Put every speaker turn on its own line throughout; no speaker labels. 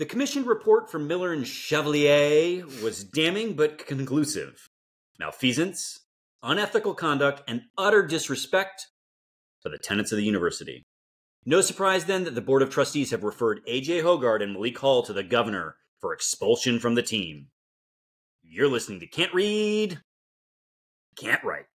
The commissioned report from Miller and Chevalier was damning but conclusive. Malfeasance, unethical conduct, and utter disrespect for the tenets of the university. No surprise then that the Board of Trustees have referred AJ Hoggard and Malik Hall to the governor for expulsion from the team. You're listening to Can't Read, Can't Write.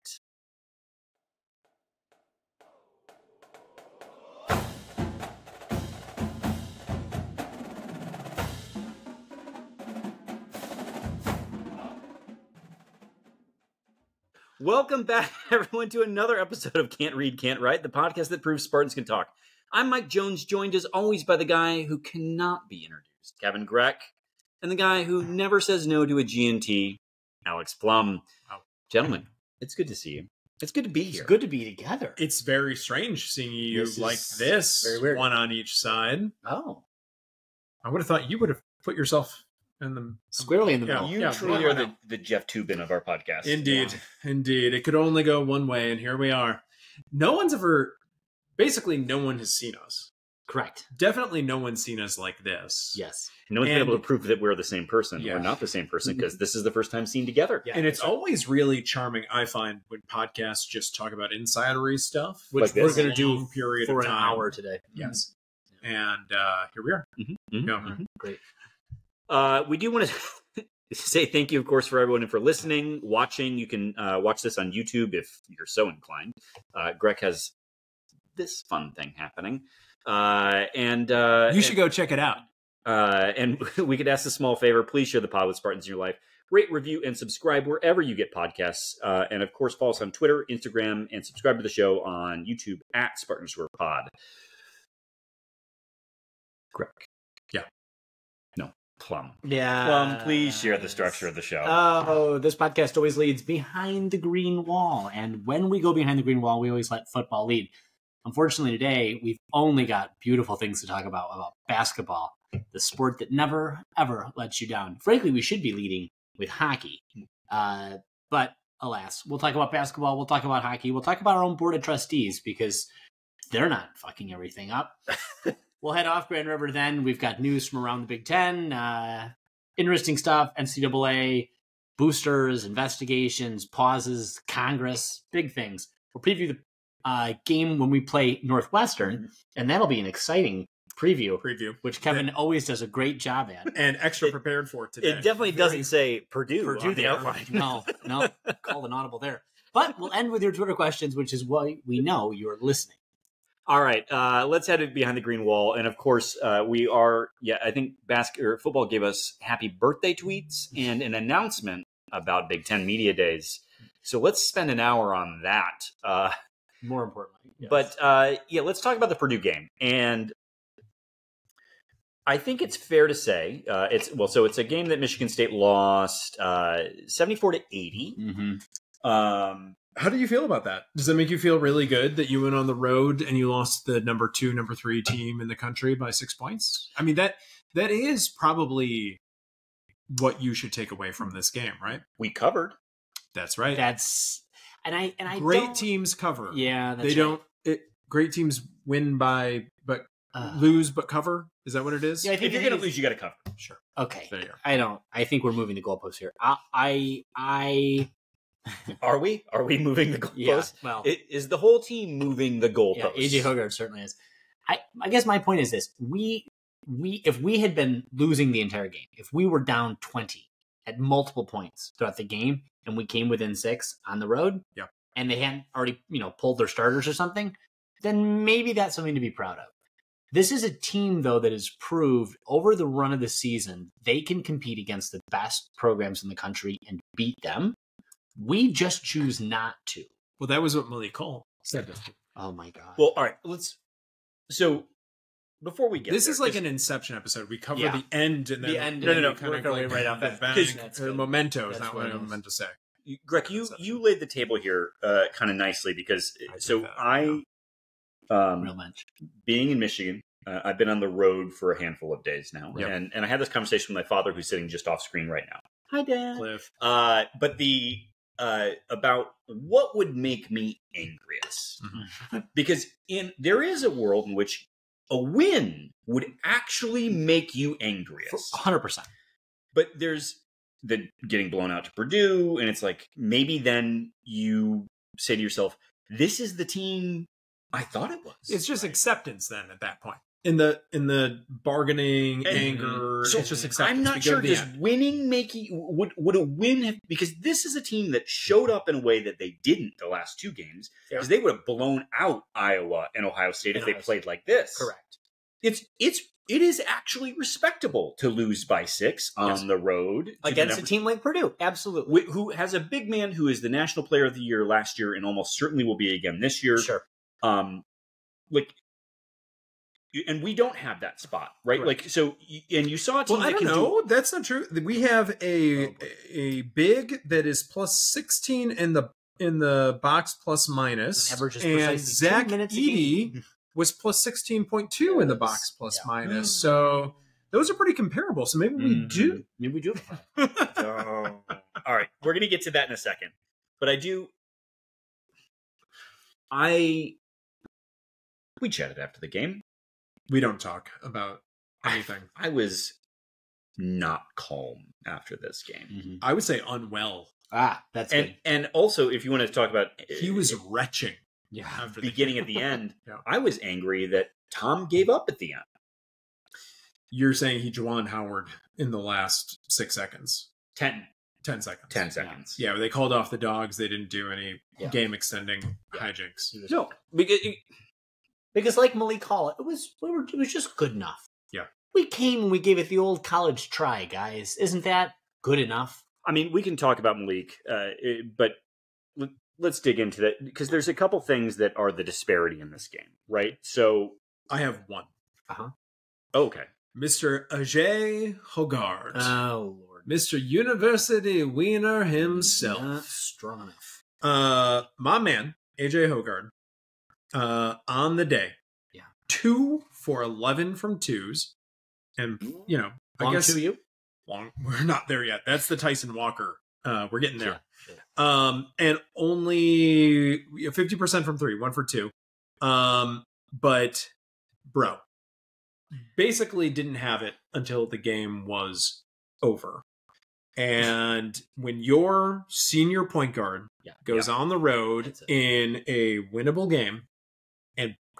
Welcome back, everyone, to another episode of Can't Read, Can't Write, the podcast that proves Spartans can talk. I'm Mike Jones, joined as always by the guy who cannot be introduced, Kevin Greck, and the guy who never says no to a G&T, Alex Plum.
Wow.
Gentlemen, it's good to see you. It's good to be here.
It's good to be together.
It's very strange seeing you
This
like this, one on each side.
Oh,
I would have thought you would have put yourself in the
squarely in the
Yeah.
middle.
You
Yeah,
truly
well,
are the, the Jeff Toobin of our podcast.
Indeed, indeed. It could only go one way, and here we are. No one's ever, basically, no one has seen us.
Correct.
Definitely, no one's seen us like this.
Yes.
No one's been able to prove that we're the same person
Yeah.
or not the same person because this is the first time seen together.
Yeah.
And it's always really charming, I find, when podcasts just talk about insidery stuff,
Which
Like
we're going to do
Long period
for
of
an
time.
hour today.
Yes. And uh, here we are.
Mhm,
Yeah.
mhm.
Great.
Uh, we do want to say thank you, of course, for everyone and for listening, watching. You can uh, watch this on YouTube if you're so inclined. Uh, Greg has this fun thing happening, uh, and uh,
You should go check it out.
Uh, and we could ask a small favor: please share the pod with Spartans in your life. Rate, review, and subscribe wherever you get podcasts. Uh, and of course, follow us on Twitter, Instagram, and subscribe to the show on YouTube at Spartan Square Pod. Greg. Plum.
Yeah.
Plum, please share the structure of the show.
Oh, this podcast always leads behind the green wall. And when we go behind the green wall, we always let football lead. Unfortunately, today, we've only got beautiful things to talk about about basketball, the sport that never, ever lets you down. Frankly, we should be leading with hockey. Uh, but alas, we'll talk about basketball, we'll talk about hockey, we'll talk about our own board of trustees because they're not fucking everything up. we'll head off Grand River then. We've got news from around the Big Ten, uh, interesting stuff, NCAA, boosters, investigations, pauses, Congress, big things. We'll preview the uh, game when we play Northwestern, and that'll be an exciting preview,
Preview.
which Kevin always does a great job at.
And extra
It-
prepared for today.
it definitely
Very-
doesn't say Purdue,
Purdue
on the outline.
No, no, called an audible there. But we'll end with your Twitter questions, which is why we know you're listening.
All right, uh, let's head it behind the green wall, and of course, uh, we are. Yeah, I think basket or football gave us happy birthday tweets and an announcement about Big Ten Media Days. So let's spend an hour on that. Uh,
More importantly, yes.
But uh, yeah, let's talk about the Purdue game. And I think it's fair to say uh, it's well. So it's a game that Michigan State lost uh, seventy-four to eighty.
Mhm.
Um,
How do you feel about that? Does that make you feel really good that you went on the road and you lost the number two, number three team in the country by six points? I mean that that is probably what you should take away from this game, right?
we covered.
That's right.
that's and I and I
great
don't-
teams cover.
Yeah, that's
they
right.
don't. It, great teams win by but
Uh,
lose but cover. Is that what it is?
Yeah, I
If
think
you're going to
thing
lose, you got to cover.
Sure.
Okay,
There you go.
I don't. I think we're moving the goalposts here. I, I, I
Are we? Are we moving the goalpost?
yeah. Well,
It, is the whole team moving the goalpost?
yeah, AJ Hoggard certainly is. I, I guess my point is this: we, we, if we had been losing the entire game, if we were down twenty at multiple points throughout the game, and we came within six on the road,
Yeah.
and they hadn't already, you know, pulled their starters or something, then maybe that's something to be proud of. This is a team, though, that has proved over the run of the season they can compete against the best programs in the country and beat them. We just choose not to.
Well, that was what Malik Cole said.
Oh my god!
Well, all right. Let's. So before we get
This
there,
is like an Inception episode. We cover
Yeah.
the end and then
The end
no, no, no,
we
kind
work our
of like
right off
the
that.
back. Or memento is not
what
what I meant to say.
Greg, you you laid the table here uh, kind of nicely because
I
so
that,
I, um,
Real mensch.
being in Michigan, uh, I've been on the road for a handful of days now,
Yep.
and and I had this conversation with my father, who's sitting just off screen right now.
Hi, Dad.
Cliff.
Uh, but the uh, about what would make me angriest,
Mm-hmm.
because in there is a world in which a win would actually make you angriest.
100%.
But there's the getting blown out to Purdue, and it's like maybe then you say to yourself, "This is the team I thought it was."
It's just
Right?
acceptance then at that point. In the in the bargaining,
And-
anger,
So
it's just acceptance.
I'm not sure does winning make you would would a win have because this is a team that showed up in a way that they didn't the last two games because they would have blown out Iowa and Ohio State if
And
they
Ohio State.
played like this.
Correct.
It's it's it is actually respectable to lose by six on
Yes.
the road the
Against a team like Purdue. Absolutely.
wh- who has a big man who is the national player of the year last year and almost certainly will be again this year.
Sure.
Um, like. And we don't have that spot, right?
Correct.
Like so, and you saw a team
Well, I
that
don't
can do
know. That's not true. We have a
Oh,
a big that is plus sixteen in the in the box plus minus,
And averages
and
precisely
Zach
Edey
was plus sixteen point two in the box plus
Yeah.
minus. So those are pretty comparable. So maybe we
Mhm.
do.
Maybe we do.
Oh. All right, we're gonna get to that in a second, but I do. I we chatted after the game.
We don't talk about anything.
I was not calm after this game,
Mhm.
I would say unwell.
Ah, that's
and
good.
and also if you want to talk about
He was retching
Yeah.
after the
beginning
game.
at the end,
Yeah.
I was angry that Tom gave up at the end.
You're saying he Juwan Howard in the last six seconds,
10,
ten seconds,
10 seconds.
Yeah, they called off the dogs. They didn't do any
Yeah.
game extending
Yeah.
hijinks.
No, because
Because like Malik Hall, it was we were, it was just good enough.
Yeah.
We came and we gave it the old college try, guys. Isn't that good enough?
I mean, we can talk about Malik, uh, but let- let's dig into that because there's a couple things that are the disparity in this game, right? So,
I have one. Uh huh.
Oh, okay,
Mr. Ajay Hoggard.
Oh Lord.
Mr. University Wiener himself.
Not strong enough.
Uh my man, AJ Hoggard, uh, on the day.
Yeah.
Two for eleven from twos. And you know, I
Long
guess
to you.
long we're not there yet. That's the Tyson Walker. Uh we're getting there.
Yeah,
Um and only fifty percent from three, one for two. Um, but bro, basically didn't have it until the game was over. And when your senior point guard
Yeah.
goes on the road in a winnable game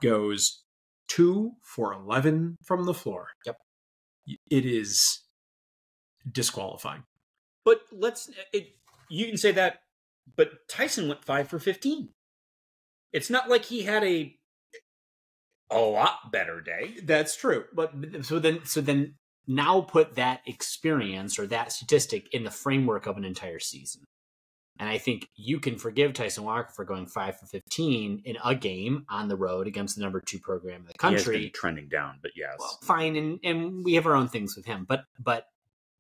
goes two for 11 from the floor,
Yep.
it is disqualifying.
but let's. It, you can say that, but Tyson went five for fifteen. It's not like he had a a lot better day.
That's true.
But so then so then now put that experience or that statistic in the framework of an entire season. And I think you can forgive Tyson Walker for going five for fifteen in a game on the road against the number two program in the country.
been trending down, but yes,
well, fine, and and we have our own things with him, but but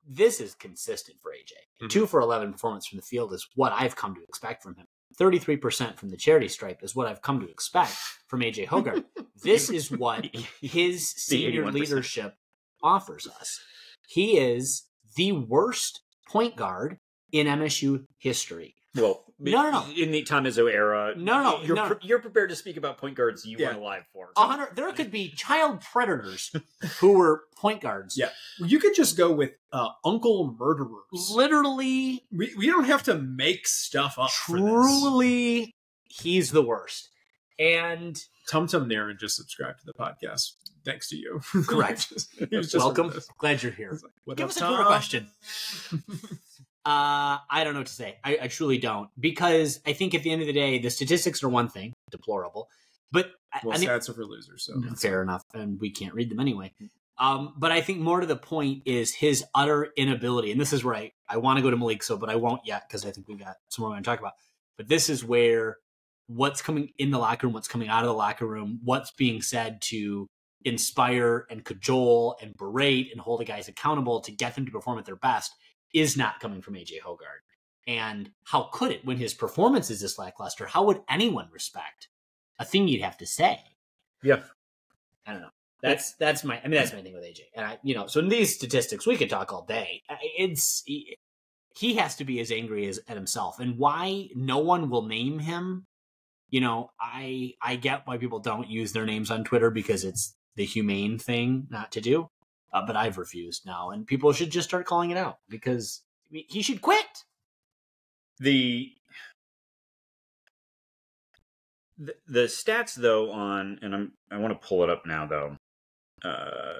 this is consistent for AJ.
Mhm.
Two for eleven performance from the field is what I've come to expect from him. Thirty three percent from the charity stripe is what I've come to expect from AJ Hoggard. this is what his senior leadership offers us. He is the worst point guard in MSU history.
Well,
No, no, no.
In the Tom Izzo era,
No, no,
you're
no.
pre- you're prepared to speak about point guards you
Yeah.
weren't alive for.
A hundred, there could be child predators who were point guards.
Yeah. You could just go with uh, Uncle Murderers.
Literally
We, we don't have to make stuff up. for this.
truly he's the worst and
Tum Tum Naren just subscribed to the podcast. Thanks to you.
Correct.
He was just
welcome glad you're here
He's like, "What
give
up,
us a
Tom?"
Twitter question uh i don't know what to say. I, I truly don't. Because i think at the end of the day the statistics are one thing. Deplorable. But I-
Well,
I
stats are for losers. So.
Fair enough. And we can't read them anyway. Um but i think more to the point is his utter inability. And this is where i, I want to go to malik so but i won't yet because i think we've got some more we're going to talk about. But this is where what's coming in the locker room what's coming out of the locker room what's being said to inspire and cajole and berate and hold the guys accountable to get them to perform at their best is not coming from aj hoggard and how could it? When his performance is this lackluster how would anyone respect a thing you'd have to say?
Yeah.
i don't know. That's that's my i mean that's my thing with aj and i you know so in these statistics we could talk all day. It's he, has to be as angry as at himself. And why no one will name him you know i i get why people don't use their names on twitter because it's the humane thing not to do. Uh, but I've refused now, and people should just start calling it out because he should quit.
the the, the stats though on and I'm I want to pull it up now though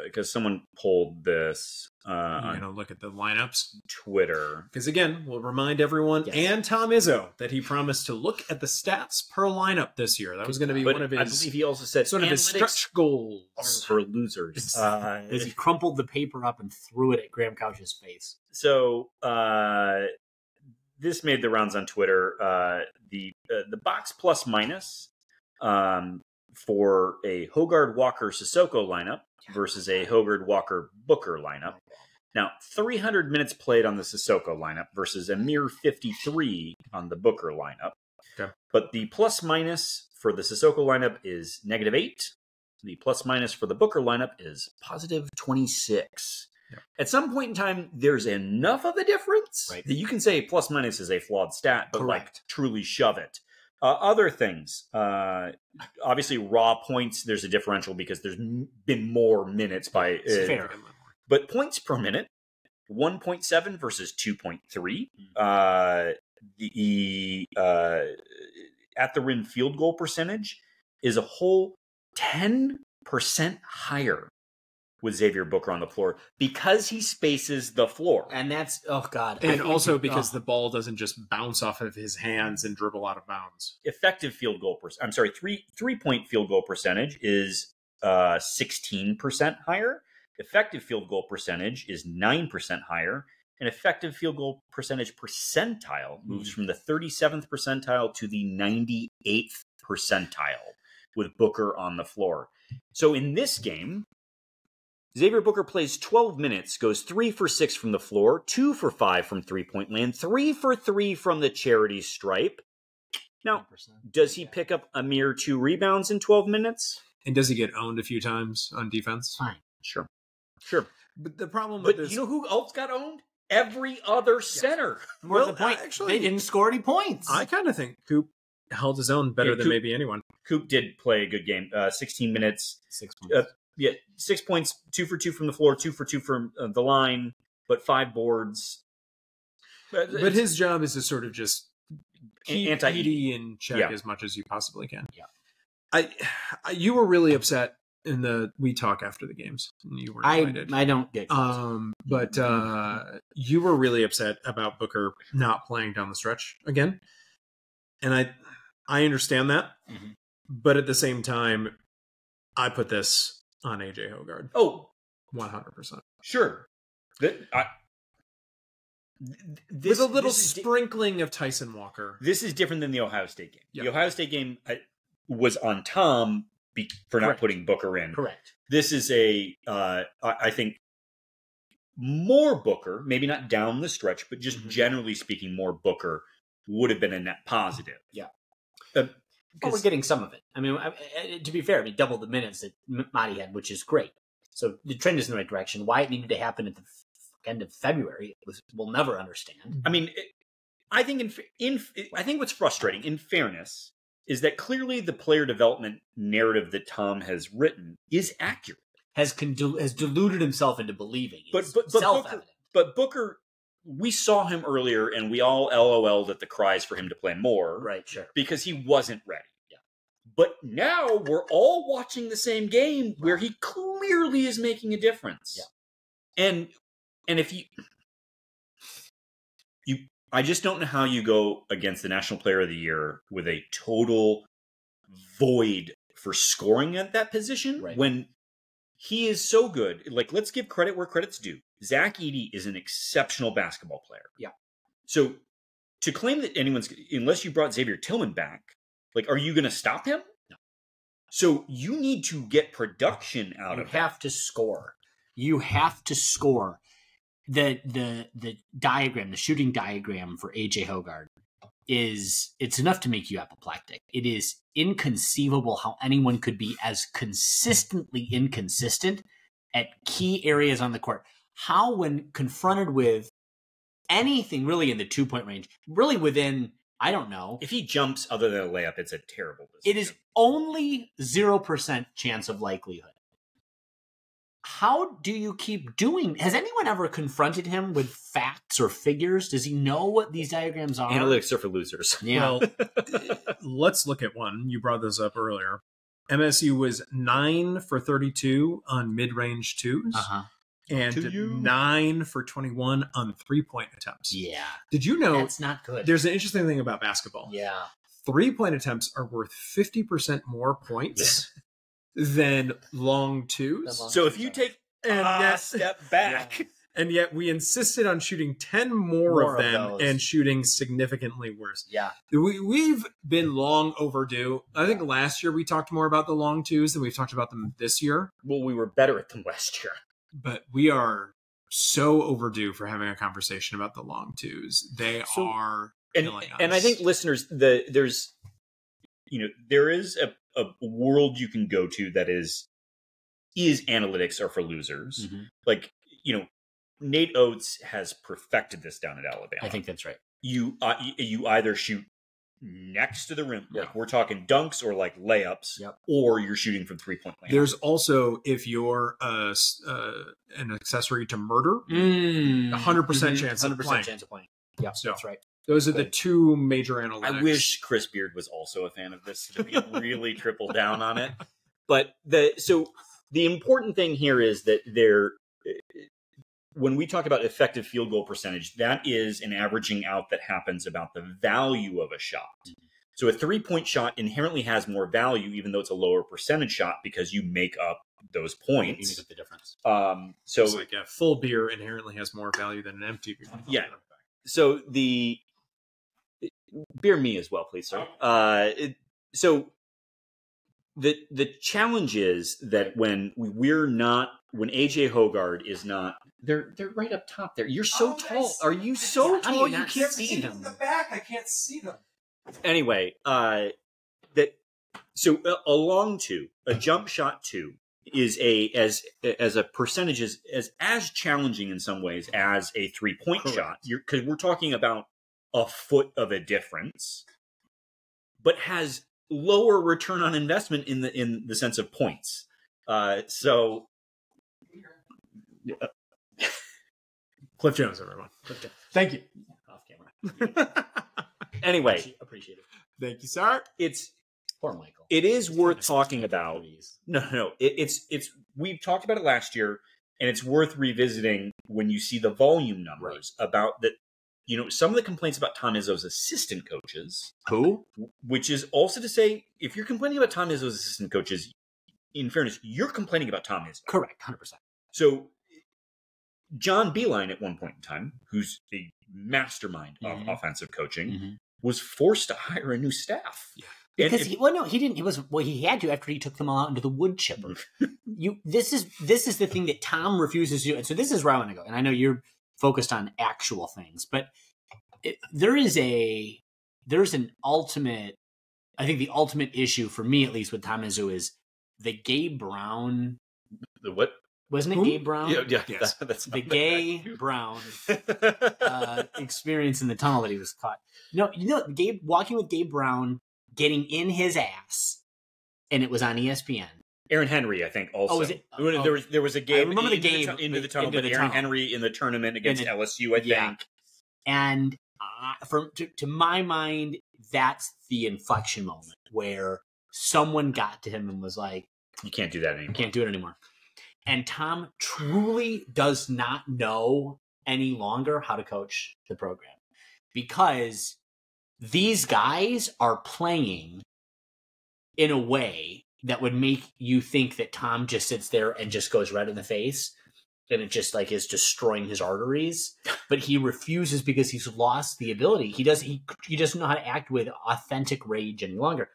because someone pulled this uh,
you
on
know, look at the lineups.
Twitter.
Because again, we'll remind everyone
Yes.
and Tom Izzo that he promised to look at the stats per lineup this year. That was going to be
But
one of his.
I believe he also said
sort of his stretch goals.
for losers. Uh,
As he crumpled the paper up and threw it at Graham Couch's face.
so uh, this made the rounds on Twitter. Uh, the uh, the box plus minus um, for a Hoggard Walker Sissoko lineup versus a Hoggard Walker Booker lineup. Now, 300 minutes played on the Sissoko lineup versus a mere 53 on the Booker lineup.
Okay.
But the plus minus for the Sissoko lineup is negative eight. The plus minus for the Booker lineup is positive 26.
Yeah.
At some point in time, there's enough of a difference
Right.
that you can say plus minus is a flawed stat, but like truly shove it. Uh, other things, uh, obviously, raw points. There's a differential because there's m- been more minutes by
It's
uh,
fair.
but points per minute 1.7 versus 2.3 uh the uh at the rim field goal percentage is a whole 10% higher with Xavier Booker on the floor because he spaces the floor.
And that's oh god.
And also because
oh.
the ball doesn't just bounce off of his hands and dribble out of bounds.
Effective field goal per I'm sorry, 3 3-point field goal percentage is uh 16% higher. Effective field goal percentage is 9% higher. And effective field goal percentage percentile moves from the 37th percentile to the 98th percentile with Booker on the floor. So in this game, Xavier Booker plays 12 minutes, goes 3 for 6 from the floor, 2 for 5 from three point land, 3 for 3 from the charity stripe. Now,
10%.
does he pick up a mere 2 rebounds in 12 minutes?
And does he get owned a few times on defense?
Fine.
Sure. Sure.
But the problem with
But
this,
you know who else got owned? Every other center.
More
Well,
the point,
actually-
they didn't score any points.
I kind of think Coop held his own better
Yeah,
than
Coop-
maybe anyone.
Coop did play a good game. Uh, 16 minutes.
Six
Uh, Yeah, six points, two for two from the floor, two for two from uh, the line, but five boards. But,
But his job is to sort of just keep
Anti-
Edey in check
Yeah.
as much as you possibly can.
Yeah.
I, I you were really upset in the we talk after the games. You were
I
invited.
I don't get
um, but uh, you were really upset about Booker not playing down the stretch again, and I I understand that,
Mhm.
but at the same time, I put this on AJ Hoggard
Oh, oh,
one hundred percent
sure. That, I, this,
with a little
this is, di-
sprinkling of Tyson Walker.
this is different than the Ohio State game.
Yeah.
The Ohio State game uh, was on Tom be, for not
Correct.
putting Booker in.
correct.
this is a uh, I, I think more Booker, maybe not down the stretch, but just
Mhm.
generally speaking, more Booker would have been a net positive.
Yeah.
Uh,
But we're getting some of it. I mean, I, to be fair, I mean, double the minutes that M- had, which is great. So the trend is in the right direction. Why it needed to happen at the end of February was we'll never understand.
I mean, it, I think in, in I think what's frustrating, in fairness, is that clearly the player development narrative that Tom has written is accurate.
Has con- has deluded himself into believing.
But- but- but
self-evident.
But Booker, we saw him earlier, and we all LOL'd at the cries for him to play more.
right? Sure.
because he wasn't ready.
Yeah.
But now we're all watching the same game where he clearly is making a difference.
Yeah.
And and if you you I just don't know how you go against the National Player of the Year with a total void for scoring at that position
Right.
when he is so good. Like, let's give credit where credit's due. Zach Edey is an exceptional basketball player.
Yeah.
So to claim that anyone's unless you brought Xavier Tillman back, like, are you going to stop him?
No.
So you need to get production out
you
of him.
have to score. You have to score. The the the diagram, the shooting diagram for AJ Hoggard is it's enough to make you apoplectic. It is inconceivable how anyone could be as consistently inconsistent at key areas on the court. How when confronted with anything really in the two point range, really within I don't know,
If he jumps other than a layup, it's a terrible
it
decision.
is only 0% chance of likelihood. how do you keep doing? Has anyone ever confronted him with facts or figures? Does he know what these diagrams are?
Analytics are for losers.
Yeah.
Well, let's look at one. You brought this up earlier. MSU was nine for 32 on mid range twos
uh-huh.
Oh, and
nine for 21 on three point attempts.
Yeah.
Did you know
That's not good.
there's an interesting thing about basketball?
yeah.
Three point attempts are worth 50% more points than long twos.
Long-
So if you take
And
a
yet-
step back,
And yet we insisted on shooting 10 more,
More
of
of
them
those.
and shooting significantly worse.
Yeah.
We, we've been long overdue. I think last year we talked more about the long twos than we've talked about them this year,
well, we were better at them last year.
But we are so overdue for having a conversation about the long twos. They
So-
are
and and I think listeners, the there's you know there is a, a world you can go to that is is analytics are for losers.
Mhm.
Like you know, Nate Oats has perfected this down at Alabama.
I think that's right.
you uh, you either shoot next to the rim,
Yeah.
like we're talking dunks or like layups,
Yep.
or you're shooting from three point land.
there's also if you're uh, uh, an accessory to murder,
Mm.
100% chance of
100%
playing.
chance of playing. Yeah,
So-
that's right.
those are the two major analytics.
I wish Chris Beard was also a fan of this so we could really triple down on it. But the so the important thing here is that there when we talk about effective field goal percentage, that is an averaging out that happens about the value of a shot. So a three point shot inherently has more value, even though it's a lower percentage shot, because you make up those
You
points.
make up the difference.
Um, so
It's like a full beer inherently has more value than an empty beer.
Yeah. so the beer me as well, please, sir. Uh, it, so the the challenge is that when we, we're not when AJ Hoggard is not they're they're right up top there. You're so
Oh,
tall.
nice.
Are you
How
so
do
tall
you
you can't
see
see
them?
them?
back. I can't see them.
Anyway, uh, that so a, a long two, a jump shot two is a as as a percentage is as as challenging in some ways as a three point
Correct.
shot. You're because we're talking about a foot of a difference, but has lower return on investment in the in the sense of points. Uh, so
Cliff Jones, everyone. Thank you.
Off camera.
anyway,
Appreciate- Appreciate it.
Thank you, sir.
it's
Poor Michael.
it is
He's
worth talking about.
threes.
No, no, no. It, it's it's we've talked about it last year, and it's worth revisiting when you see the volume numbers about that. You know, some of the complaints about Tom Izzo's assistant coaches,
Who?
which is also to say, if you're complaining about Tom Izzo's assistant coaches, in fairness, you're complaining about Tom Izzo.
Correct. Hundred percent.
So, John Beilein at one point in time, who's a mastermind of
Mhm.
offensive coaching,
Mm-hmm.
was forced to hire a new staff.
Yeah.
Because
if-
he, well, no, he didn't. He was well. He had to after he took them all out into the wood chipper. you. This is this is the thing that Tom refuses to do. And so this is where I want to go. And I know you're focused on actual things, but it, there is a there's an ultimate. I think the ultimate issue for me, at least, with Tom Izzo is the Gabe Brown.
the what?
Wasn't it
Who?
Gabe Brown?
Yeah, yeah,
Yes.
that- that's
The
not
gay Brown uh, experience in the tunnel that he was caught. No, you know, Gabe walking with Gabe Brown, getting in his ass, and it was on ESPN.
Aaron Henry, I think, also.
Oh, was it- oh.
there was there was a game.
I remember the game
tu- into the tunnel,
into
but
the
Aaron
tunnel.
Henry in the tournament against
the-
LSU, I think.
Yeah. And uh, from to, to my mind, that's the inflection moment where someone got to him and was like,
You can't do that anymore.
You can't do it anymore." And Tom truly does not know any longer how to coach the program because these guys are playing in a way that would make you think that Tom just sits there and just goes red in the face and it just like is destroying his arteries. But he refuses because he's lost the ability. He does he he doesn't know how to act with authentic rage any longer.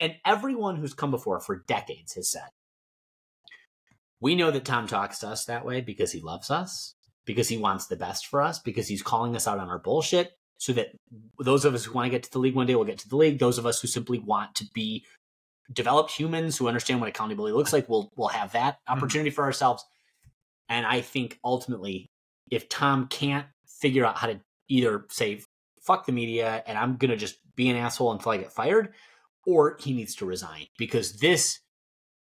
And everyone who's come before for decades has said we know that Tom talks to us that way because he loves us, because he wants the best for us, because he's calling us out on our bullshit, so that those of us who want to get to the league one day will get to the league. Those of us who simply want to be developed humans who understand what accountability looks like will will have that mm-hmm. opportunity for ourselves. And I think ultimately, if Tom can't figure out how to either say fuck the media and I'm gonna just be an asshole until I get fired, or he needs to resign because this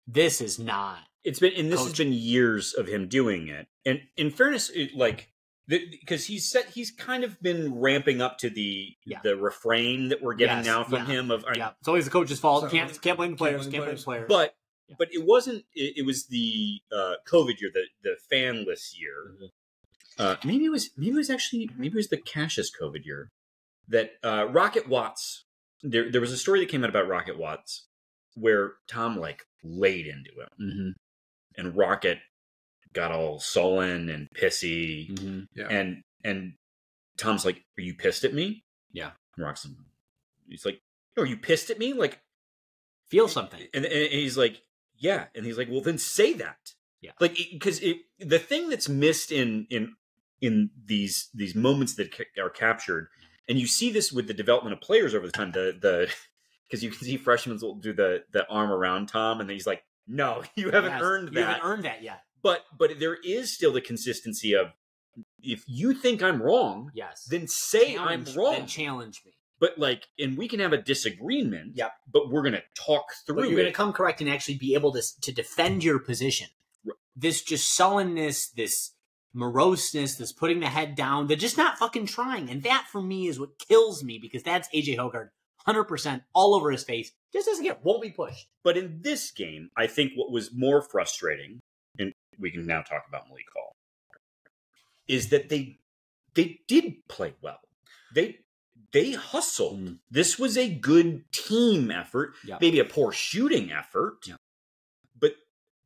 this is not
It's been, and this has been years of him doing it. And in fairness, it, like, because he's set, he's kind of been ramping up to the
Yeah.
the refrain that we're getting
Yes,
now from
yeah.
him of, all right,
Yeah, it's always the coach's fault.
So-
can't can't blame the players.
blame
Can't blame
players.
the players.
but
Yeah.
but it wasn't. It, it was the uh, COVID year, the the fanless year.
Mm-hmm.
Uh, maybe it was maybe it was actually maybe it was the Cassius COVID year that uh, Rocket Watts. There there was a story that came out about Rocket Watts where Tom like laid into him,
mm-hmm.
and Rocket got all sullen and pissy,
Mm-hmm.
Yeah.
and and Tom's like, "Are you pissed at me?"
Yeah.
And Rock's like, he's like, "Are you pissed at me?" Like
Feel something.
and, and he's like, yeah. And he's like, well, then say that.
Yeah.
Like, because it, the thing that's missed in in in these these moments that ca- are captured, and you see this with the development of players over the time. The the because you can see freshmen will do the the arm around Tom, and then he's like, no, you haven't
Yes,
earned
You
that.
haven't earned that yet.
But but there is still the consistency of if you think I'm wrong,
Yes.
then say
Challenge-
I'm wrong.
Then challenge me.
but like, and we can have a disagreement.
Yep.
But we're gonna talk through
But you're
it.
going to come correct and actually be able to to defend your position.
Right.
This just sullenness, this moroseness, this putting the head down, they're just not fucking trying. And that for me is what kills me because that's AJ Hoggard 100% all over his face. Just doesn't get, won't be pushed.
But in this game, I think what was more frustrating, we can now talk about Malik Hall, is that they they did play well. They they hustled.
Mm.
This was a good team effort,
Yeah.
maybe a poor shooting effort,
Yeah.
but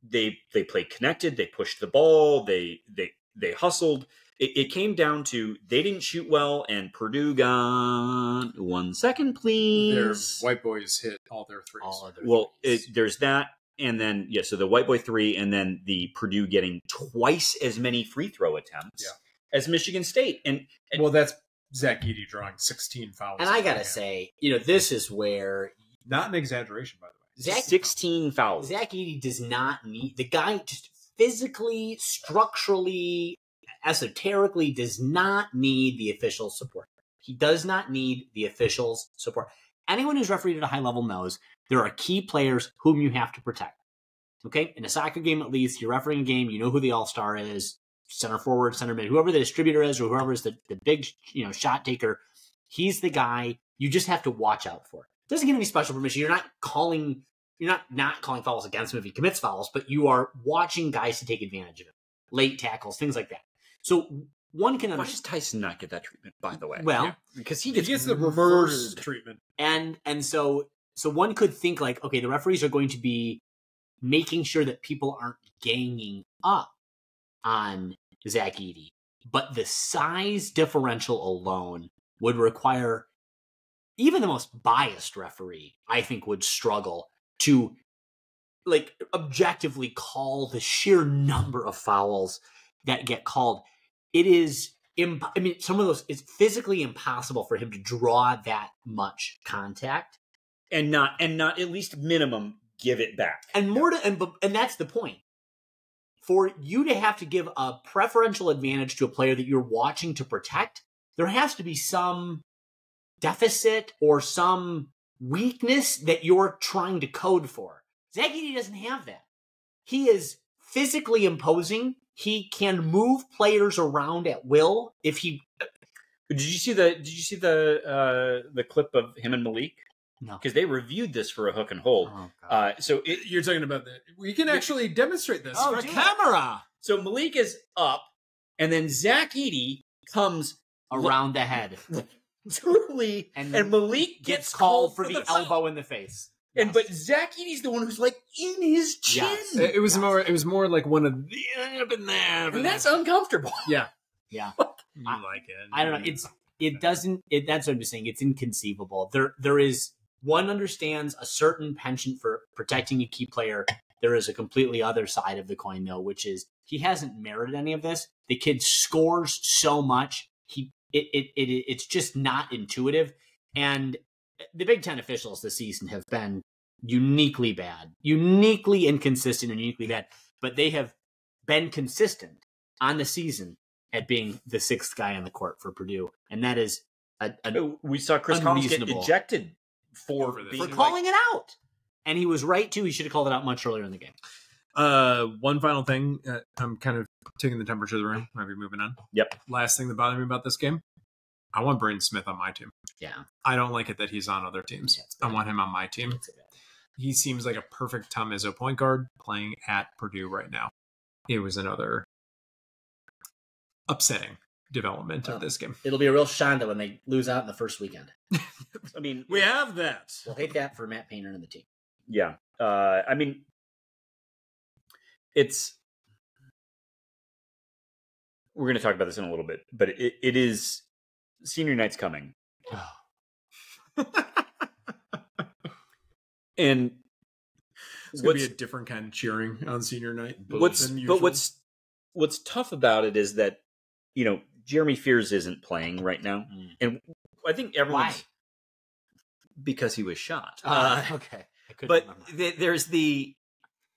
they they played connected. They pushed the ball. They they they hustled. It, it came down to they didn't shoot well, and Purdue got one second, please.
Their
please.
white boys hit all their threes.
All other
Well,
threes.
it, there's that, and then yeah, so the white boy three, and then the Purdue getting twice as many free throw attempts
Yeah.
as Michigan State, and, and
well, that's Zach Edey drawing 16 fouls.
and I got to
Yeah.
say, you know, this is where
not an exaggeration, by the way.
Zach,
16 fouls.
Zach Edey does not need the guy just physically, structurally, esoterically does not need the official support. He does not need the officials' support. Anyone who's refereed at a high level knows there are key players whom you have to protect. Okay, in a soccer game at least, you're refereeing a game, you know who the all star is, center forward, center mid, whoever the distributor is, or whoever is the, the big you know shot taker. He's the guy you just have to watch out for. It Doesn't get any special permission. You're not calling you're not not calling fouls against him if he commits fouls, but you are watching guys to take advantage of him, late tackles, things like that. So one can
Why does Tyson not get that treatment? By the way,
well,
Yeah.
because he
He
gets,
gets the
murdered.
reverse treatment.
and and so so one could think like, okay, the referees are going to be making sure that people aren't ganging up on Zach Edey, but the size differential alone would require even the most biased referee, I think, would struggle to like objectively call the sheer number of fouls that get called. It is imp- I mean, some of those it's physically impossible for him to draw that much contact.
And not and not at least minimum give it back.
And more to and and that's the point. For you to have to give a preferential advantage to a player that you're watching to protect, there has to be some deficit or some weakness that you're trying to code for. Zach doesn't have that. He is physically imposing. He can move players around at will if he
Did you see the Did you see the uh, the clip of him and Malik?
No.
Because they reviewed this for a hook and hold.
Oh, God.
Uh, so it,
You're talking about that. We can actually demonstrate this
Oh,
for
do
camera.
so Malik is up, and then Zach Edey comes
around the head
truly,
And
and, Malik
gets
gets
called for the
foul.
elbow in the face.
And but Zach Edey's the one who's like in his chin,
Yes.
It, it was
Yes.
more. It was more like one of the up in there,
and that's uncomfortable.
yeah.
Yeah.
You
I-
like it?
I don't know. It's it doesn't. It that's what I'm just saying. It's inconceivable. There there is one understands a certain penchant for protecting a key player. There is a completely other side of the coin though, which is he hasn't merited any of this. The kid scores so much. He it it, it it's just not intuitive. And the Big Ten officials this season have been uniquely bad, uniquely inconsistent, and uniquely bad. But they have been consistent on the season at being the sixth guy on the court for Purdue, and that is a, a,
We saw Chris Collins get ejected for
For this.
being
for
like-
calling it out. And he was right too. He should have called it out much earlier in the game.
Uh, one final thing. Uh, I'm kind of taking the temperature of the room. Might be moving on.
Yep.
Last thing that bothered me about this game, I want Braden Smith on my team.
Yeah.
I don't like it that he's on other teams.
Yeah,
I want him on my team. He seems like a perfect Tom Izzo point guard playing at Purdue right now. It was another upsetting development
Oh.
of this game.
It'll be a real shonda when they lose out in the first weekend.
I mean,
We have that.
We'll hate that for Matt Painter and the team.
yeah. Uh, I mean, it's. We're going to talk about this in a little bit, but it, it is senior night's coming, and
It's gonna be a different kind of cheering on senior night.
what's
than
but what's what's tough about it is that you know Jeremy Fears isn't playing right now,
Mm.
and I think
Why?
everyone's because he was shot.
Uh,
Uh,
okay. I
but th- there's the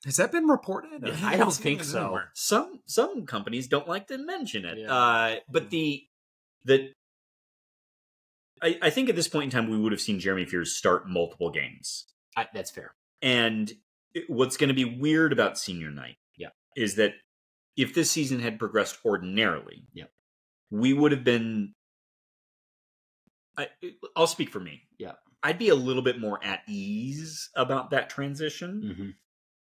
has that been reported?
Yeah,
I don't think so.
some some companies don't like to mention it.
Yeah.
Uh, but the the I, I think at this point in time we would have seen Jeremy Fears start multiple games.
I, that's fair.
And it- what's going to be weird about senior night,
Yeah.
is that if this season had progressed ordinarily,
Yep.
We would have been. I, I'll speak for me.
Yeah.
I'd be a little bit more at ease about that transition.
Mm-hmm.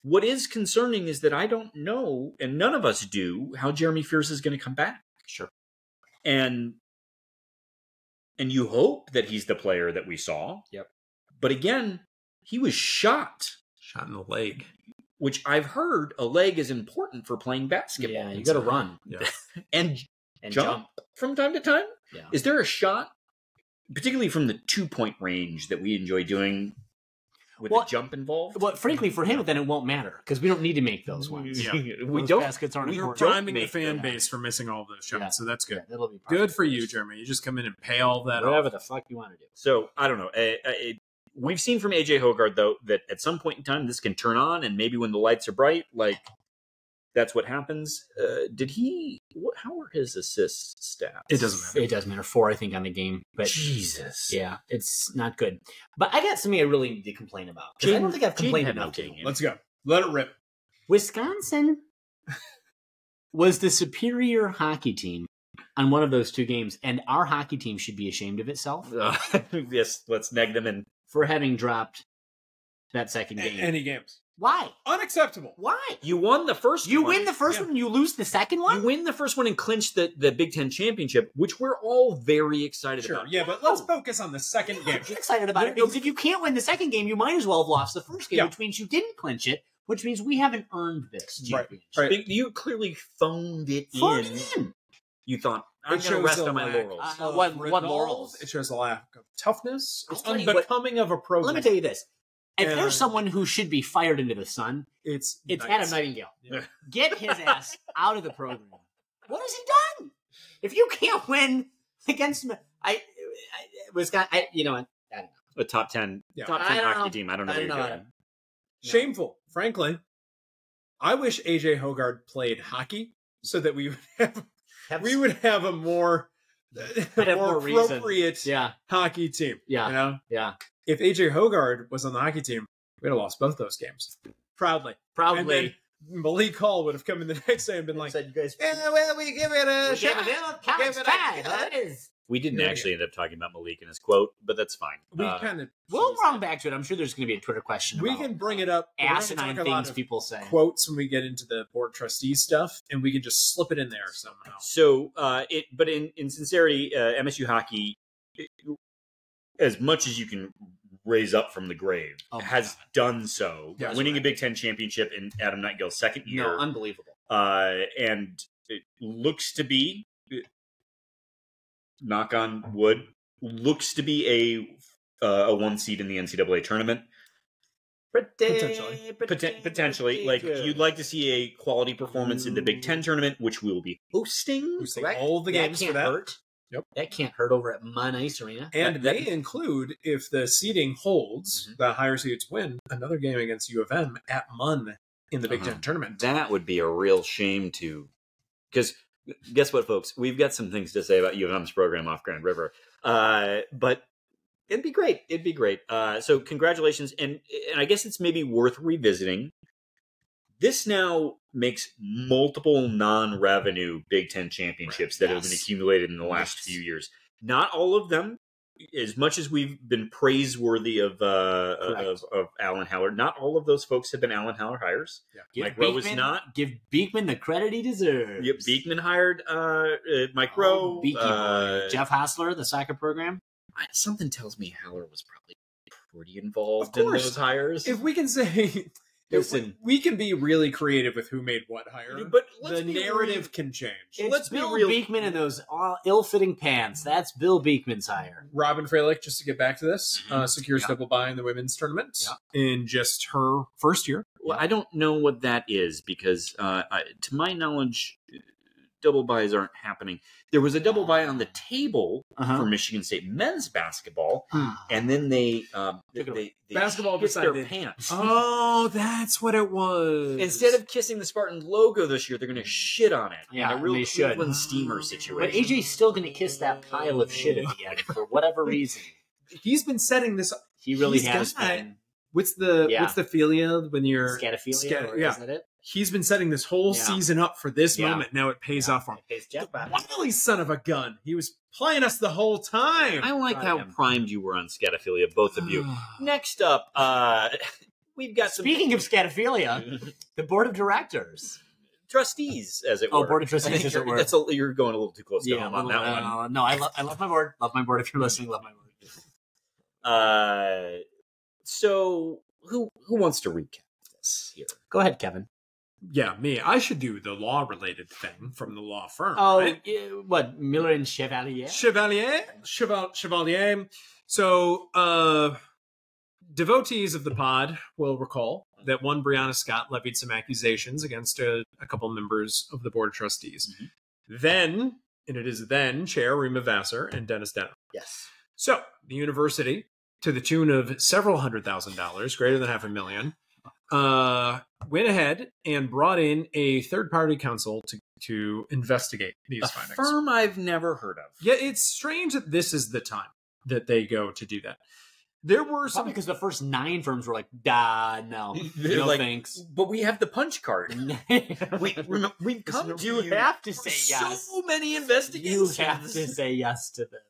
What is concerning is that I don't know, and none of us do, how Jeremy Fears is going to come back.
Sure.
And and you hope that he's the player that we saw.
Yep.
But again, he was shot,
Shot in the leg.
which I've heard a leg is important for playing basketball.
Yeah, you got to run
Yeah.
and
and
jump,
jump.
from time to time.
Yeah.
Is there a shot, particularly from the two point range, that we enjoy doing with
Well,
the jump involved?
Well, frankly, for him, then it won't matter because we don't need to make those ones.
Yeah.
we
Those
don't.
baskets aren't
we
You're
important.
don't
priming the fan
them.
base for missing all of those shots,
Yeah.
so that's good.
Yeah, that'll be
Good for you, Jeremy. You just come in and pay all that
Whatever
off.
the fuck you want to do.
So I don't know. I, I, it- we've seen from AJ Hoggard though that at some point in time this can turn on, and maybe when the lights are bright, like that's what happens. Uh, did he? What, how are his assist stats?
It doesn't matter.
It does matter. Four, I think, on the game, but
Jesus.
yeah, it's not good. But I got something I really need to complain about. 'cause I don't think I've complained
had no
enough.
game.
Let's go. Let it rip.
Wisconsin was the superior hockey team on one of those two games, and our hockey team should be ashamed of itself
Uh, yes. Let's neg them in.
for having dropped that second
A-
game.
any games.
Why?
Unacceptable.
Why?
You won the first.
You
one.
win the first
Yeah.
one, you lose the second one?
You win the first one and clinch the, the Big Ten championship, which we're all very excited
Sure.
about.
Yeah, but let's focus on the second game.
Get excited about it because if you can't win the second game, you might as well have lost the first game,
Yeah.
which means you didn't clinch it, which means we haven't earned this
Right,
championship.
right.
You clearly phoned it
Phone
in.
it in.
You thought I'm
It
going to
shows
rest on my laurels.
Uh,
of
one- one laurels.
It shows a lack of toughness.
I'll
It's
tell you what-
unbecoming of a pro.
Let me tell you this: if
And-
there's someone who should be fired into the sun,
It's
it's
nice.
Adam Nightingale.
Yeah.
Get his ass out of the program. What has he done? If you can't win against me, I, I Wisconsin, I, you know? I don't know.
a top ten,
Yeah.
top ten hockey
know.
team. I don't know.
I don't know
going.
about
Shameful, frankly. I wish AJ Hoggard played hockey so that we would have
Have-
we would have a more
I'd
more
more
appropriate
yeah,
hockey team.
yeah,
You know,
yeah.
If AJ Hoggard was on the hockey team, we'd have lost both those games proudly.
Probably.
And then Malik Hall would have come in the next day and been like,
said you guys.
"Yeah, well, we give it a
We gave
shot.
it a
Give
college
it a
try. That is.
We didn't
Yeah,
actually end up talking about Malik and his quote, but that's fine.
We
Uh,
kind of
We'll round back to it. I'm sure there's going to be a Twitter question.
we
about
can bring it up. but we're gonna
asinine
a lot
things people say.
quotes when we get into the board trustee stuff, and we can just slip it in there somehow.
So, uh, it, but in, in sincerity, uh, MSU hockey, it- as much as you can raise up from the grave,
Oh
has
God.
done so,
Yeah, that's
winning
right.
a Big Ten championship in Adam Nightingale's second year,
No, unbelievable.
uh, and it looks to be, knock on wood, looks to be a uh, a one seed in the NCAA tournament.
Potentially.
Poten- potentially, like you'd like to see a quality performance in the Big Ten tournament, which we will be hosting.
We all the
that
games
can't
for that.
hurt.
Yep.
That can't hurt over at Munn Ice Arena.
And
That- that-
include, if the seeding holds,
Mhm.
the higher seeds win, another game against U of M at Munn in the Big
Uh-huh.
Ten tournament.
That would be a real shame to, because guess what, folks, we've got some things to say about U of M's program off Grand River, uh, but it'd be great. It'd be great. Uh, so congratulations, and and I guess it's maybe worth revisiting This now makes multiple non-revenue Big Ten championships that have been accumulated in the last
Yes.
few years. Not all of them, as much as we've been praiseworthy of uh, of, of Alan Haller, not all of those folks have been Alan Haller hires.
Give
Mike Rowe is
Beekman-
not.
Give Beekman the credit he deserves.
Yep, Beekman hired uh, uh, Mike
Oh,
Rowe. Uh,
Jeff Hosler, the soccer program.
I- something tells me Haller was probably pretty involved in those hires.
If we can say,
Listen.
we, we can be really creative with who made what hire,
but let's
the
be
narrative can change.
It's-
It's
let's be
Bill
real-
Beekman in those ill-fitting pants. That's Bill Beekman's hire.
Robyn Fralick, just to get back to this,
Mhm.
uh, secures
Yeah.
double bye in the women's tournament
Yeah.
in just her first year.
Well, I don't know what that is because, uh, I, to my knowledge, double byes aren't happening. There was a double bye on the table
Uh-huh.
for Michigan State men's basketball,
Hmm.
and then they um, they,
Took it
they, they
Basketball
shit their
decided-
pants.
Oh, that's what it was.
Instead of kissing the Spartan logo this year, they're going to shit on it.
Yeah,
in a real
they should.
Cleveland steamer
But. AJ's still going to kiss that pile of shit at the end for whatever reason.
he's been setting this.
He really
He's
has
got-
been.
What's the
Yeah.
what's the philia when you're?
Scatophilia,
Scat-
or
yeah.
isn't it?
He's been setting this whole
Yeah.
season up for this
Yeah.
moment. Now it pays off on him.
It pays Jeff back.
Wily son of a gun. He was playing us the whole time.
I like
Right,
how
yeah.
primed you were on scatophilia, both of you. Next up, uh, we've got some
Speaking of scatophilia, the board of directors.
trustees, as it
Oh,
were.
board of trustees, as it were.
That's a, you're going a little too close to
Yeah,
home on that one.
uh, no, I love I love my board. Love my board. If you're listening, love my board.
Uh, so who who wants to recap this here?
Go ahead, Kevin.
Yeah, me. I should do the law related thing from the law firm.
Oh,
right?
what Miller and Chevalier?
Chevalier, Cheval, Chevalier. So, uh, devotees of the pod will recall that one Brianna Scott levied some accusations against a, a couple members of the board of trustees. Then, and it is then, Chair Rema Vassar and Dennis Denno.
Yes.
So, the university, to the tune of several hundred thousand dollars, greater than half a million, uh, went ahead and brought in a third party counsel to, to investigate these
A
findings.
firm I've never heard of.
Yeah, it's strange that this is the time that they go to do that. There were some
because the first nine firms were like, "Da, no, no
like,
thanks."
But we have the punch card. we, we've come to
you
you
have to say yes.
so many investigations.
You have to say yes to this.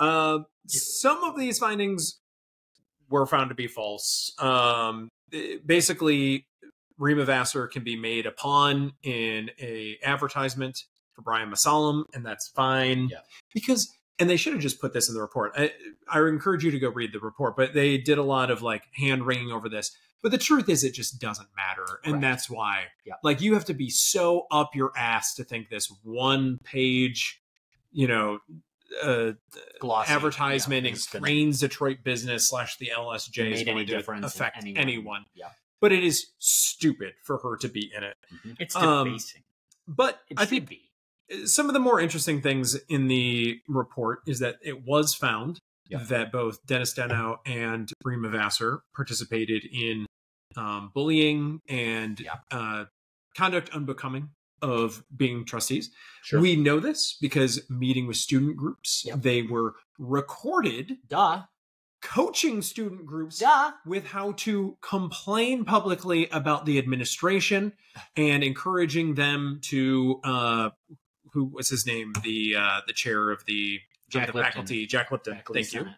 uh, some of these findings were found to be false. Um, Eh, basically, Rema Vassar can be made a pawn in a advertisement for Brian Mosallam, and that's fine.
Yeah.
Because and they should have just put this in the report. I, I encourage you to go read the report, but they did a lot of like hand wringing over this. But the truth is, it just doesn't matter, and
Correct.
that's why.
Yeah.
Like you have to be so up your ass to think this one page, you know, uh,
Glossy,
advertisement
yeah,
in
is gonna
Crain's Detroit Business slash the LSJ is going
any
to
difference in
affect
anyone.
anyone.
Yeah.
But it is stupid for her to be in it.
It's
Um. But
It
I think
be.
some of the more interesting things in the report is that it was found
Yeah.
that both Dennis Denno and Rema Vassar participated in um, bullying and
Yeah.
uh, conduct unbecoming of being trustees.
Sure.
We know this because meeting with student groups,
Yep.
they were recorded
Duh.
coaching student groups
Duh.
with how to complain publicly about the administration and encouraging them to uh who was his name the uh the chair of the,
Jack
of the faculty jack lipton
Faculty
thank you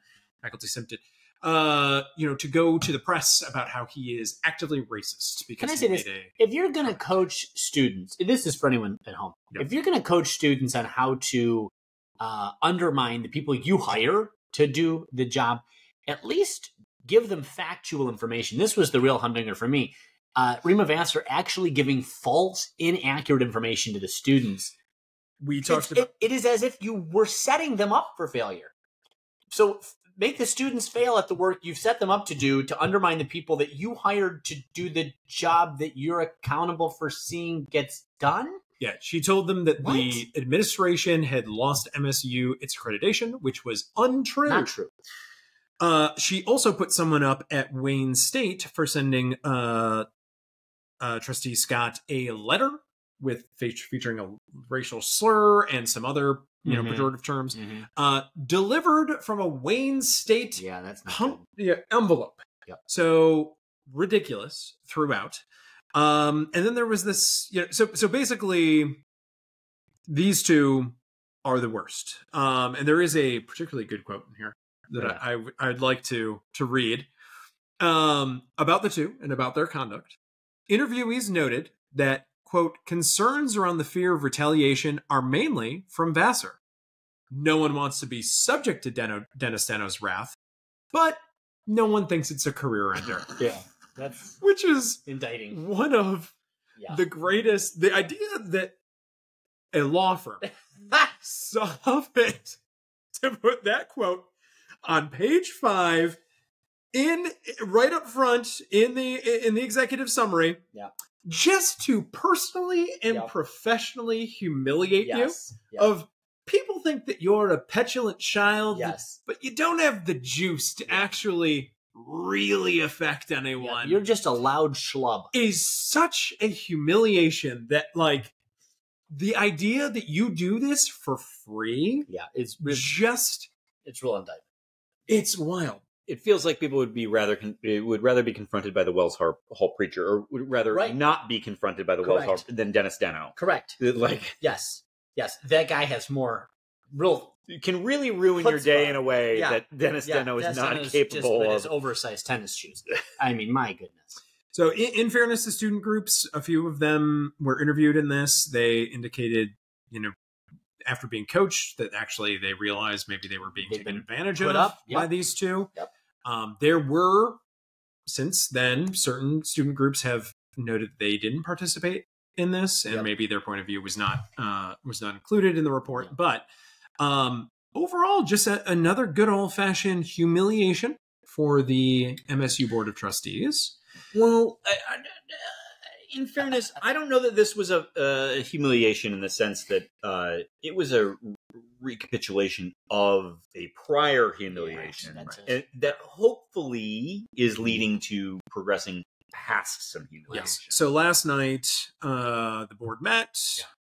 faculty simpton uh you know to go to the press about how he is actively racist because
Can I say this?
a
If you're going to coach students, this is for anyone at home.
Yep.
If you're going to coach students on how to uh, undermine the people you hire to do the job, at least give them factual information. This was the real humdinger for me. Uh, Rema Vassar actually giving false, inaccurate information to the students.
we
It's-
talked about
it- it is as if you were setting them up for failure. So make the students fail at the work you've set them up to do to undermine the people that you hired to do the job that you're accountable for seeing gets done.
yeah she told them that
What?
the administration had lost msu its accreditation which was untrue
Not true.
Uh, she also put someone up at Wayne State for sending uh, uh, Trustee Scott a letter with featuring a racial slur and some other you know
Mhm.
pejorative terms, uh, delivered from a Wayne State
Yeah, that's
pump yeah, envelope.
Yep.
So ridiculous throughout. Um, and then there was this, you know, so so basically, these two are the worst. Um, and there is a particularly good quote in here that
Yeah.
I, I I'd like to to read um, about the two and about their conduct. Interviewees noted that quote concerns around the fear of retaliation are mainly from Vassar. No one wants to be subject to Denno, Dennis Denno's wrath, but no one thinks it's a career ender,
Yeah, that's
which is
indicting.
one of
Yeah.
the greatest. The idea that a law firm saw fit to put that quote on page five in right up front in the in the executive summary
Yeah.
Just to personally and
Yeah.
professionally humiliate
yes.
you of people think that you're a petulant child
yes.
but you don't have the juice to actually really affect
Yeah,
anyone
You're just a loud schlub.
is such a humiliation that like the idea that you do this for free
Yeah, it's it's,
just
it's real indicting.
it's wild
It feels like people would be rather con- would rather be confronted by the Wells Har- Hall preacher, or would rather
Right.
not be confronted by the Wells Hall
Correct.
than Dennis Denno.
Correct.
Like,
Yes. Yes. That guy has more real.
it can really ruin your day
Chutzpah.
in a way
Yeah.
that Dennis
Yeah,
Denno is
that's
not
just
capable
with
of.
his oversized tennis shoes. I mean, my goodness.
so in, in fairness to student groups a few of them were interviewed in this they indicated you know after being coached that actually they realized maybe they were being
They've
taken advantage of
up,
by these two
Yep.
Um, there were since then certain student groups have noted they didn't participate in this and
Yep.
maybe their point of view was not uh, was not included in the report but um, overall just a, another good old-fashioned humiliation for the msu board of trustees
Well, I, I, in fairness, I don't know that this was a, a humiliation in the sense that uh, it was a recapitulation of a prior humiliation
Yeah, that's
and that hopefully is leading to progressing past some humiliation.
Yes. So last night, uh, the board met.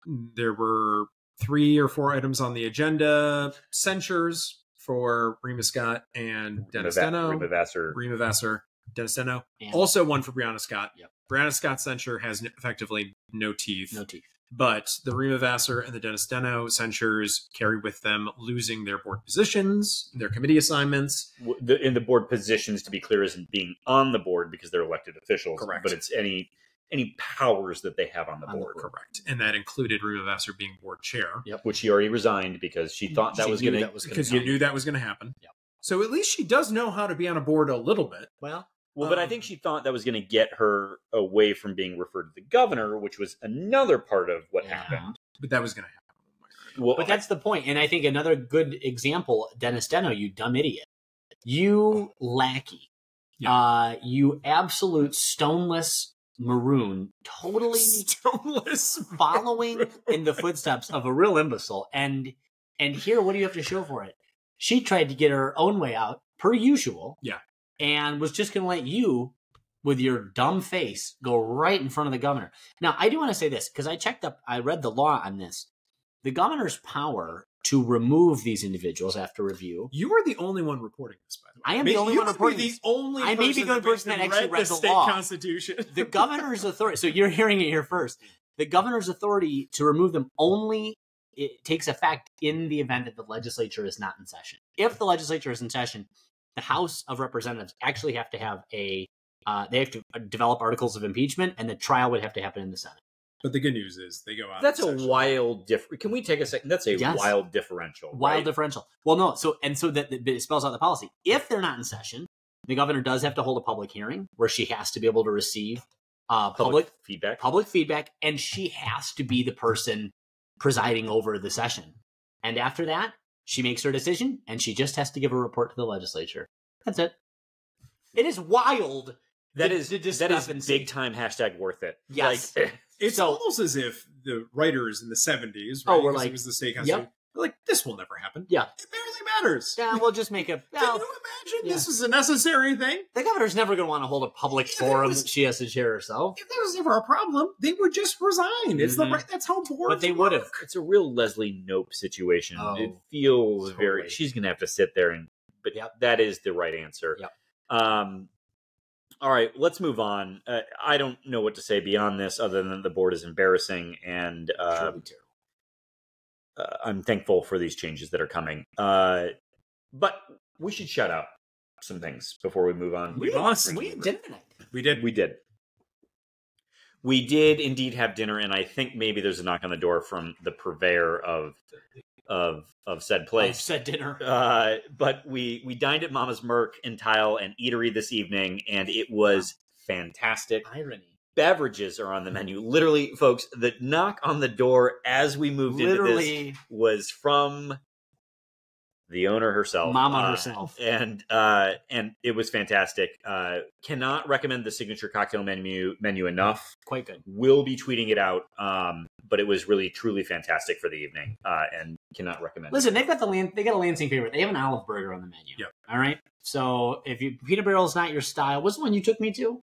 There were three or four items on the agenda: censures for Rema Scott and Dennis
Rema
Denno,
Rema Vassar.
Rema Vassar, Dennis Denno.
And
Also, one for Brianna Scott.
Yep.
Brianna Scott's censure has effectively no teeth,
no teeth.
But the Rema Vassar and the Dennis Denno censures carry with them losing their board positions, their committee assignments.
In the board positions, to be clear, isn't being on the board because they're elected officials.
Correct.
But it's any any powers that they have on the
On the
board,
Correct. And that included Rema Vassar being board chair. Yep.
Which she already resigned because she thought that
She
was going to
that was gonna
because you knew that was going to happen.
Yep.
So at least she does know how to be on a board a little bit.
Well,
Well, but I
Um,
think she thought that was going to get her away from being referred to the governor, which was another part of what
Yeah.
happened.
But that was going to happen.
Well,
but that's the point. And I think another good example, Dennis Denno, you dumb idiot. You lackey.
Yeah.
Uh, you absolute stoneless maroon, totally
Stoneless.
following in the footsteps of a real imbecile. And and here, what do you have to show for it? She tried to get her own way out, per usual.
Yeah.
And was just going to let you, with your dumb face, go right in front of the governor. Now, I do want to say this because I checked up, I read the law on this. The governor's power to remove these individuals after review.
You are the only one reporting this, by the way.
I am the only one reporting
be the only.
I may be the
that
person that actually read the
state
law.
constitution.
the governor's authority. So you're hearing it here first. The governor's authority to remove them only it takes effect in the event that the legislature is not in session. If the legislature is in session, the House of Representatives actually have to have a uh, they have to develop articles of impeachment, and the trial would have to happen in the Senate.
But the good news is they go out.
that's a
session.
wild difference. Can we take a second? That's a
Yes.
wild differential.
Wild
right?
differential. Well, no. So and so that, that it spells out the policy. If they're not in session, the governor does have to hold a public hearing where she has to be able to receive uh,
public,
public
feedback.
public feedback, and she has to be the person presiding over the session. And after that, she makes her decision, and she just has to give a report to the legislature. That's it. It is wild.
That
the-
is
the
that is big time hashtag worth it.
Yes.
Like, eh.
It's
So-
almost as if the writers in the seventies,
Oh, we're
'cause
like,
it was the state
yep.
Constitution. They're like, this will never happen.
Yeah.
It barely matters.
Yeah, we'll just make a.
Can you imagine
yeah.
this is a necessary thing?
the governor's never going to want to hold a public
If
forum
was-
that she has to chair herself.
If there was ever a problem, they would just resign. It's the
Mhm.
right. That's how boards.
But they would have.
it's a real Leslie Knope situation.
Oh,
it feels very. She's going to have to sit there and. But
Yep.
that is the right answer.
Yep.
Um, All right, let's move on. Uh, I don't know what to say beyond this, other than the board is embarrassing, and uh,
Truly terrible.
Uh, I'm thankful for these changes that are coming. Uh, but we should shout out some things before we move on.
We lost.
We did it.
We did.
We did. We did indeed have dinner, and I think maybe there's a knock on the door from the purveyor of of of said
I've
place.
said dinner.
Uh, but we we dined at Mama's Merc and Tile and Eatery this evening, and it was fantastic.
Irony.
Beverages are on the menu. Literally, folks, the knock on the door as we moved into this was from the owner herself,
Mama
uh,
herself.
and uh, and it was fantastic. Uh, cannot recommend the signature cocktail menu menu enough.
Quite good.
Will be tweeting it out, um, but it was really truly fantastic for the evening, uh, and cannot recommend. it.
Listen, they've got the Lan- they got a Lansing favorite. They have an olive burger on the menu.
Yep.
All right. So if you peanut barrel is not your style, what's the one you took me to?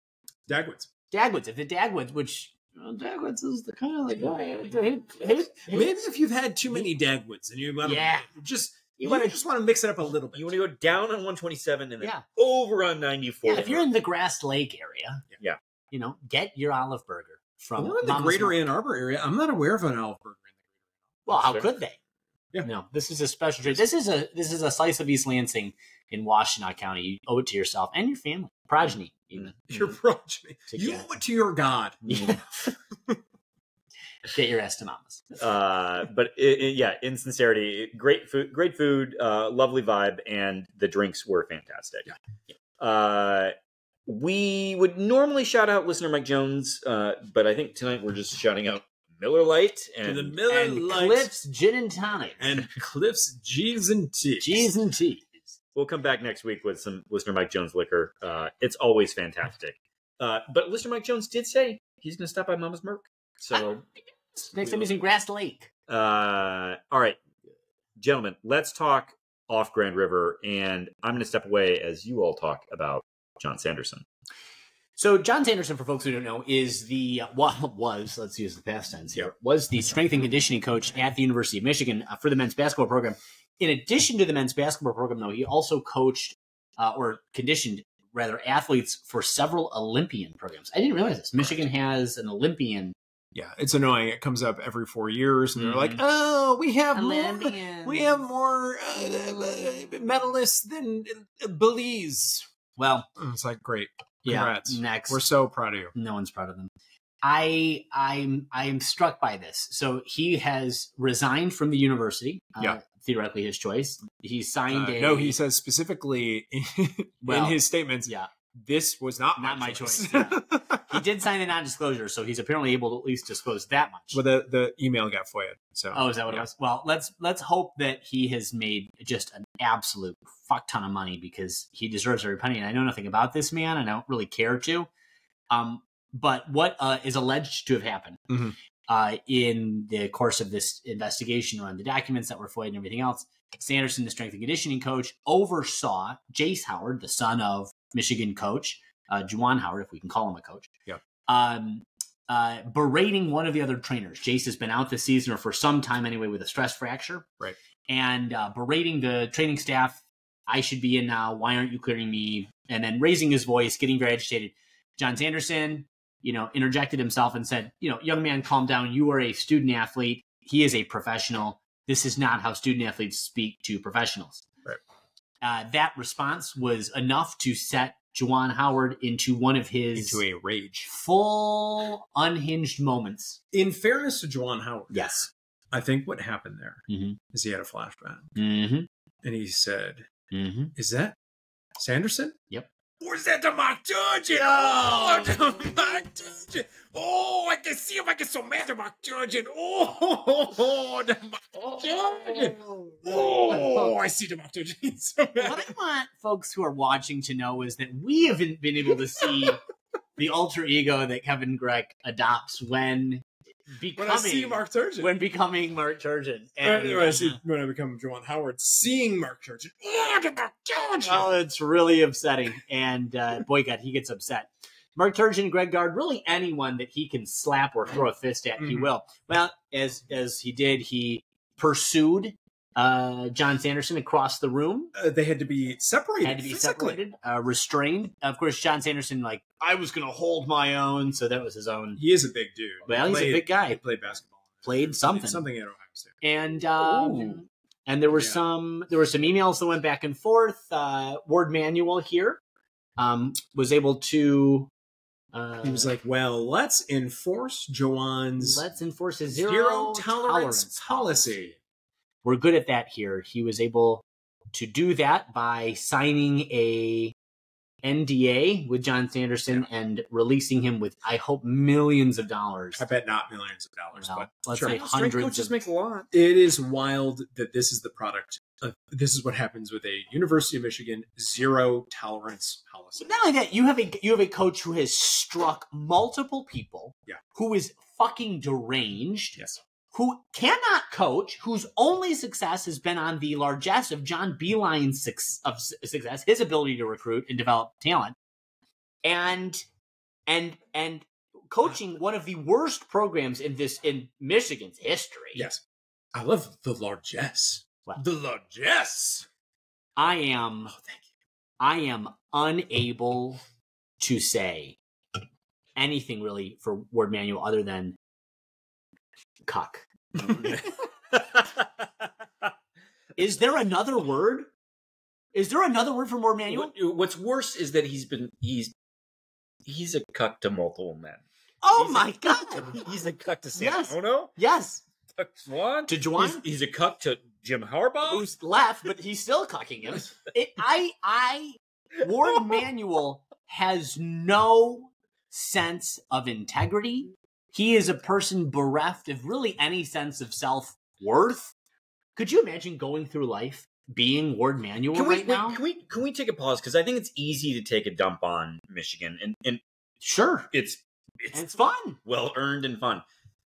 Dagwoods.
Dagwoods. If the Dagwoods, which well, Dagwoods is the kind of like oh,
Maybe if you've had too many Dagwoods and you want to
Yeah.
just
You
you,
wanna-
just want to mix it up a little bit.
You want to go down on 127 and then
Yeah.
over on 94.
Yeah, if you're in the Grass Lake area,
Yeah.
you know, get your olive burger from
Well, in the
Mama's
greater
Market.
Ann Arbor area, I'm not aware of an olive burger.
In the Well, how
Sure.
could they?
Yeah.
No, this is a special treat. This is a this is a slice of East Lansing in Washtenaw County. You owe it to yourself and your family, progeny. Even
Your progeny.
To
You
get-
owe it to your God.
Yeah. get your ass to Mama's.
uh, but it, it- yeah, in sincerity, great food, great food, uh, lovely vibe, and the drinks were fantastic. Uh, we would normally shout out listener Mike Jones, uh, but I think tonight we're just shouting out Miller Lite
To
and
the Miller
and
Lite
Cliff's Gin and Tonic.
and Cliff's G's and T's.
G's and T's.
We'll come back next week with some listener Mike Jones liquor. Uh, it's always fantastic. Uh, but listener Mike Jones did say he's going to stop by Mama's Merc. So,
Next time he's in Grass Lake.
uh, all right, gentlemen, let's talk off Grand River, and I'm going to step away as you all talk about Jon Sanderson.
So Jon Sanderson, for folks who don't know, is the well, was let's use the past tense here was the strength and conditioning coach at the University of Michigan uh, for the men's basketball program. In addition to the men's basketball program, though, he also coached uh, or conditioned rather athletes for several Olympian programs. I didn't realize this. Michigan has an Olympian.
Yeah, it's annoying. It comes up every four years, and they're
Mhm.
like, "Oh, we have more,
Olympian.
we have more uh, medalists than uh, Belize."
Well,
It's like, great,
yeah. Next,
we're so proud of you.
no one's proud of them. I I'm I'm struck by this. So he has resigned from the university. Uh,
Yeah.
Theoretically his choice. He signed
Uh,
a
no, he says specifically in
Well,
his statements,
yeah.
this was not,
Not my
choice.
choice, He did sign a non-disclosure, so he's apparently able to at least disclose that much.
well, the the email got foiled. So
Oh, is that what
yeah.
it was? Well, let's let's hope that he has made just an absolute fuck ton of money because he deserves every penny. And I know nothing about this man, and I don't really care to. Um, but what uh, is alleged to have happened
Mhm.
Uh, in the course of this investigation on the documents that were FOIA and everything else, Sanderson, the strength and conditioning coach, oversaw Jace Howard, the son of Michigan coach uh, Juwan Howard, if we can call him a coach.
Yep.
Um, uh, berating one of the other trainers. Jace has been out this season or for some time anyway with a stress fracture.
Right.
And uh, berating the training staff. I should be in now. Why aren't you clearing me? And then raising his voice, getting very agitated. Jon Sanderson, you know, interjected himself and said, you know, young man, calm down. You are a student athlete. He is a professional. This is not how student athletes speak to professionals.
Right.
Uh, that response was enough to set Juwan Howard into one of his
into a rage.
full unhinged moments.
In fairness to Juwan Howard,
Yes.
I think what happened there
Mm-hmm.
is he had a flashback
Mm-hmm.
and he said,
Mm-hmm.
"Is that Sanderson?"
Yep.
Is that the Mark Turgeon? Oh, the Mark Turgeon. Oh, I can see him. I can so mad at Mark Turgeon. Oh, the Mark Turgeon. Oh, I see the Mark Turgeon. He's so
What. I want folks who are watching to know is that we haven't been able to see the alter ego that Kevin Gregg adopts when becoming
When I see Mark Turgeon.
when becoming Mark Turgeon.
when,
And,
I see, when I become Juwan Howard, seeing Mark Turgeon. Oh, the Mark Turgeon.
Oh, it's really upsetting. And uh, boy, God, he gets upset. Mark Turgeon, Greg Gard, really anyone that he can slap or throw a fist at, he
Mhm.
will. Well, as as he did, he pursued Uh, Jon Sanderson across the room
Uh, they had to be separated.
had to be
physically.
separated, uh, restrained. Of course, Jon Sanderson like I was going to hold my own, so that was his own.
He is a big dude.
Well, he's a big guy.
He played basketball.
Played something.
Something at Ohio State.
and um, and there were
Yeah.
some there were some emails that went back and forth. Uh, Warde Manuel here um, was able to. Uh,
He was like, "Well, let's enforce Juwan's
"Let's enforce a
zero,
zero,
tolerance, policy."
We're good at that here. He was able to do that by signing a NDA with Jon Sanderson and releasing him with, I hope, millions of dollars.
I bet not millions of dollars,
Well,
but
let's
sure.
say
Strength
hundreds
coaches
of
make a lot.
it is wild that this is the product. Of, this is what happens with a University of Michigan zero tolerance policy.
But not only that, you have a you have a coach who has struck multiple people,
Yeah.
who is fucking deranged,
Yes.
Who cannot coach, whose only success has been on the largesse of John Beilein's suc- of su- success, his ability to recruit and develop talent, and and and coaching ah. one of the worst programs in this in Michigan's history.
Yes, I love the largesse.
Well.
the largesse.
I am
Oh, thank
I am unable to say anything really for Warde Manuel other than cuck. Is there another word? Is there another word for Warde Manuel?
What- uh, What's worse is that he's been he's he's a cuck to multiple men.
Oh
He's
my
a-
god!
He's a cuck to
Yes.
Santa Ono.
Yes,
Cuck Swan.
to Juwan,
He's, he's a cuck to Jim Harbaugh.
who's left, but he's still cucking him. It, I, I, Warde Manuel has no sense of integrity. He is a person bereft of really any sense of self worth. Could you imagine going through life being Warde Manuel
Can we,
right
wait,
now?
can we can we take a pause because I think it's easy to take a dump on Michigan and and
Sure,
it's it's,
it's fun.
well earned and fun.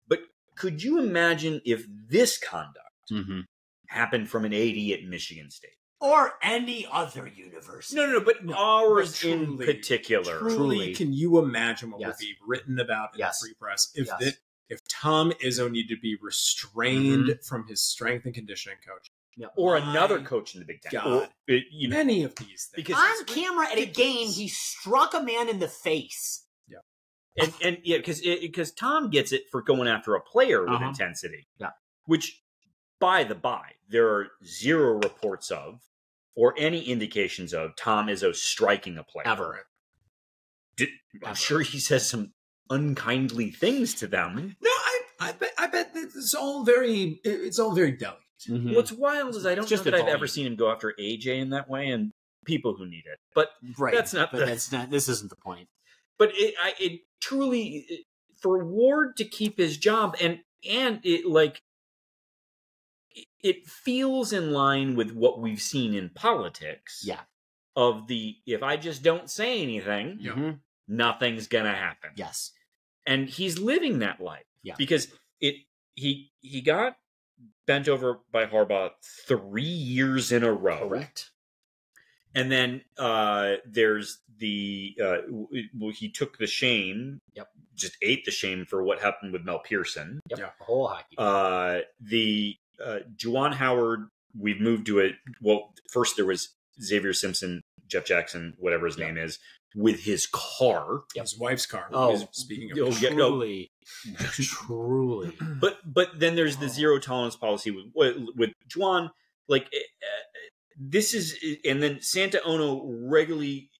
But could you imagine if this conduct
Mm-hmm.
happened from an AD at Michigan State?
Or any other university.
No, no, no. But
No,
ours
but
in
truly-
particular.
Truly,
Truly.
can you imagine what
Yes.
would be written about in
Yes.
the free press if
Yes.
that if Tom Izzo needed to be restrained
Mm-hmm.
from his strength and conditioning coach?
or
My
another coach in the Big Ten.
God.
Or, uh, you know,
Many of these things.
Because-
On camera at a game, he struck a man in the face.
and and yeah, because because Tom gets it for going after a player with
Uh-huh.
intensity.
Yeah.
Which, by the by, there are zero reports of, or any indications of Tom Izzo striking a player.
Ever.
Did, I'm
Ever.
sure he says some unkindly things to them.
no, I, I bet I bet that it's all very it's all very delicate.
Mhm.
What's wild is I don't
It's just
know that I've ever seen him go after AJ in that way, and people who need it. But
right.
that's not
But
the-
that's not. This isn't the point.
but it, I, it truly it- for Ward to keep his job and and it like it- it feels in line with what we've seen in politics.
Yeah.
Of the if I just don't say anything,
Yeah.
Mhm.
nothing's gonna happen.
Yes.
And he's living that life.
Yeah.
Because it he he got bent over by Harbaugh three years in a row.
Correct.
And then uh, there's the uh, w- well, he took the shame.
Yep.
Just ate the shame for what happened with Mel Pearson.
Yep.
Yeah.
The whole hockey.
Uh, the uh, Juwan Howard. We've moved to it. Well, first there was Xavier Simpson, Jeff Jackson, whatever his
Yeah.
name is, with his car.
His wife's car.
Oh.
is- speaking of
Oh, yeah, no.
truly, truly.
But but then there's the zero tolerance policy with with, with Juwan. Like uh, this is, and then Santa Ono regularly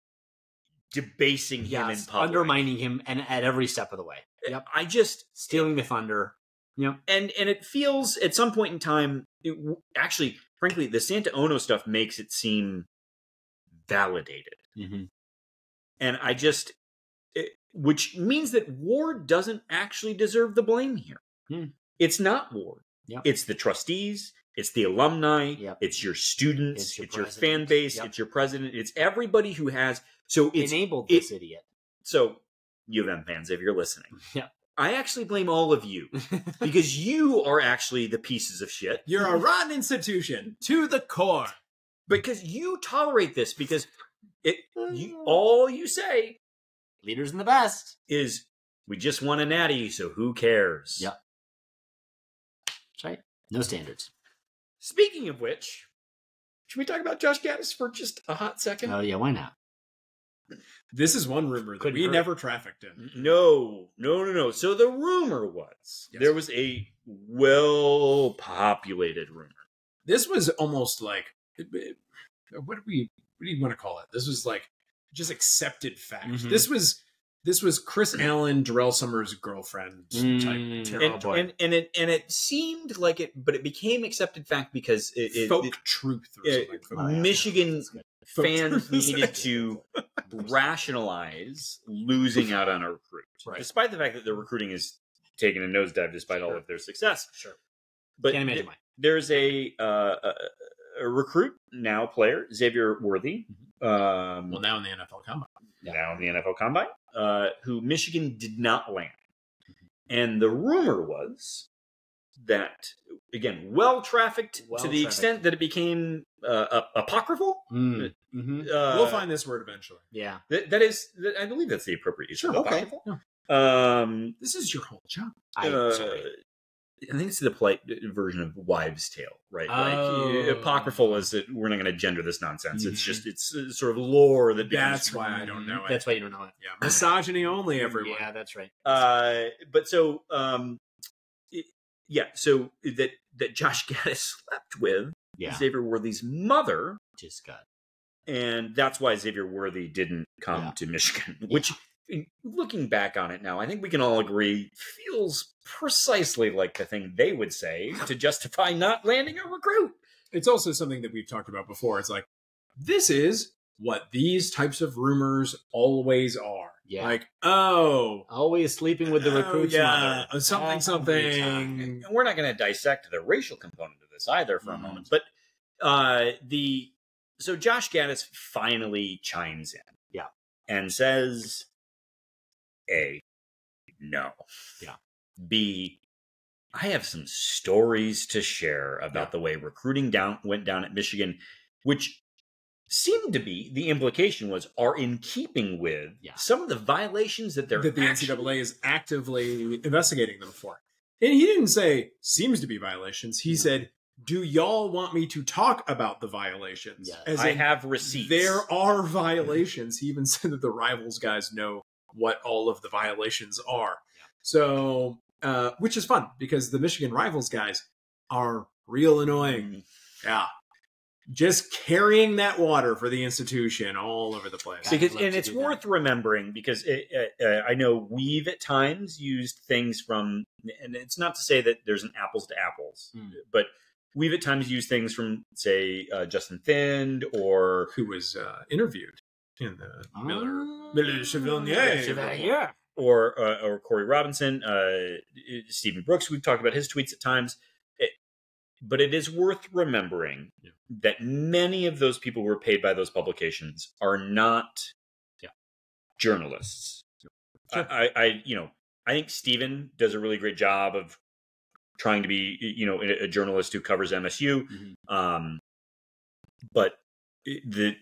debasing him in public.
undermining him and at every step of the way. Yep.
I just
Stealing the thunder. Yep.
and and it feels at some point in time it, w- actually frankly the santa ono stuff makes it seem validated
Mm-hmm.
and i just it, which means that ward doesn't actually deserve the blame here
Hmm.
it's not ward
Yep.
it's the trustees it's the alumni
Yep.
it's your students
It's
it's
your
your, fan base
Yep.
it's your president it's everybody who has so it's
Enabled
it-
this idiot.
so u of m fans if you're listening
Yeah.
I actually blame all of you because you are actually the pieces of shit
You're a rotten institution to the core.
because you tolerate this because it you, all you say
Leaders in the best.
is we just want a natty so who cares
Yep. That's right. No standards.
Speaking of which, should we talk about Josh Gattis for just a hot second?
Oh yeah, why not?
This is one rumor that
Couldn't
we
hurt.
never trafficked in.
No, no, no, no. So the rumor was
Yes.
there was a well populated rumor.
This was almost like what do we what do you want to call it? This was like just accepted fact.
Mhm.
This was this was Chris Allen, Darrell Summers' girlfriend
Mm.
type.
Oh,
and,
boy.
and and it and it seemed like it, but it became accepted fact because it, it,
folk
it-
truth or
uh,
something.
Yeah.
Michigan
That's good.
Folk
fans needed to rationalize losing out on a recruit,
Right.
despite the fact that the recruiting is taking a nosedive despite all of their success.
Sure.
But
Can't imagine
th- there's a, uh, a a recruit now player Xavier Worthy, um,
well, now in the NFL combine.
Yeah.
now in the NFL Combine, uh, who Michigan did not land.
Mm-hmm.
And the rumor was that, again, well trafficked to the extent that it became uh, apocryphal.
Mm. Mhm.
Uh,
we'll find this word eventually.
Yeah.
that, that is, that, I believe that's the appropriate use.
Sure,
Okay.
okay.
Um,
This is your whole job.
I,
uh. I think it's the polite version of wives' tale, right?
Oh.
Like apocryphal is that we're not going to gender this nonsense. It's
Mhm.
just it's uh, sort of lore that begins
That's
from-
why I don't know it.
That's why you don't know it.
yeah, misogyny only. Everyone.
Yeah, that's right.
Uh, but so um, it- yeah, so that that Josh Gattis slept with
Yeah.
Xavier Worthy's mother,
Just got.
and that's why Xavier Worthy didn't come
Yeah.
to Michigan. Which, in- looking back on it now, I think we can all agree feels precisely like the thing they would say to justify not landing a recruit.
It's also something that we've talked about before. It's like this is what these types of rumors always are.
Yeah.
Like, oh,
Always sleeping with the
oh,
recruit's
yeah,
mother.
something, something.
we're not going to dissect the racial component of this either for a
Mhm.
moment but uh the so josh gattis finally chimes in
Yeah.
and says a no
Yeah.
b i have some stories to share about
Yeah.
the way recruiting down went down at michigan which seemed to be the implication was are in keeping with
Yeah.
some of the violations that they're
that the
actually-
NCAA is actively investigating them for. And he didn't say seems to be violations. He said, "Do y'all want me to talk about the violations?"
Yes.
As
i
in,
have receipts
there are violations. He even said that the rivals guys know what all of the violations are. So, uh, which is fun because the Michigan rivals guys are real annoying. Yeah. Just carrying that water for the institution all over the place.
Because and it's
do that.
worth remembering because it, uh, uh, I know we've at times used things from, and it's not to say that there's an apples to apples,
Mm.
but we've at times used things from, say, uh, Justin Thind or
Who was uh, interviewed in the Miller
Ah.
Miller Chevalier.
Chevalier.
or uh, or Corey Robinson, uh, Stephen Brooks. We've talked about his tweets at times, It- but it is worth remembering
Yeah.
that many of those people who are paid by those publications are not
Yeah.
journalists.
Sure.
I, I, I, you know, I think Stephen does a really great job of trying to be, you know, a, a journalist who covers MSU.
Mhm.
Um, but the,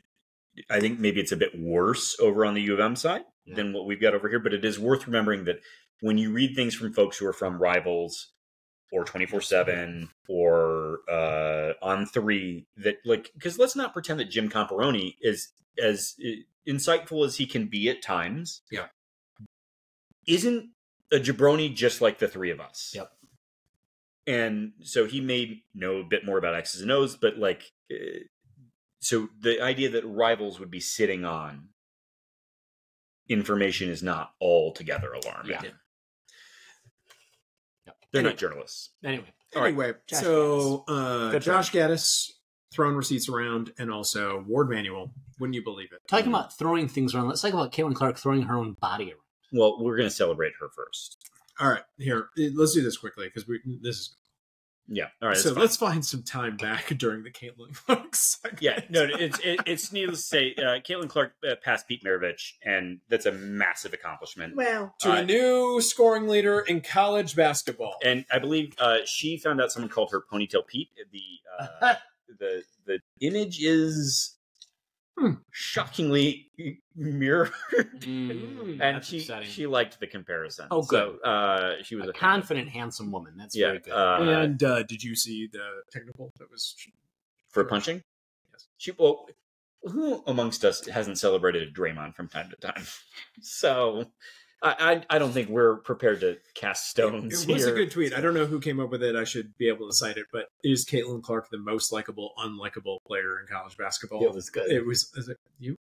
I think maybe it's a bit worse over on the U of M side
Yeah.
than what we've got over here. But it is worth remembering that when you read things from folks who are from Rivals or twenty four seven or uh, on three, that like because let's not pretend that Jim Comparoni is as insightful as he can be at times.
Yeah.
isn't a jabroni just like the three of us.
Yep.
And so he may know a bit more about X's and O's, but like, uh, so the idea that rivals would be sitting on information is not altogether alarming.
Yeah. Yep.
They're
Anyway.
not journalists.
Anyway,
All right.
Anyway,
Josh
so uh, Josh Gattis throwing receipts around, and also Warde Manuel. Wouldn't you believe it?
talking about throwing things around. Let's talk about Caitlin Clark throwing her own body around.
Well, we're going to celebrate her first.
All right, here, let's do this quickly because we this is
Yeah. All right.
so. Let's find some time back during the Caitlin Clark segment.
Yeah, no, it's it, it's needless to say, uh, Caitlin Clark uh, passed Pete Maravich, and that's a massive accomplishment.
Well, to
Uh,
a new scoring leader in college basketball.
And I believe uh, she found out someone called her Ponytail Pete. The uh, the the image is. Shockingly mirrored,
Mm,
and she
upsetting.
she liked the comparison.
Oh, good.
So, uh, she was
a
a fan.
confident, handsome woman. That's
Yeah,
very good.
uh,
and uh, did you see the technical that was?
for punching.
Yes.
She well, who amongst us hasn't celebrated a Draymond from time to time? So, I I, I don't think we're prepared to cast stones
It was
here.
a good tweet. I don't know who came up with it. I should be able to cite it. But is Caitlin Clark the most likable, unlikable player in college basketball?
it was good.
It was, it was like, you.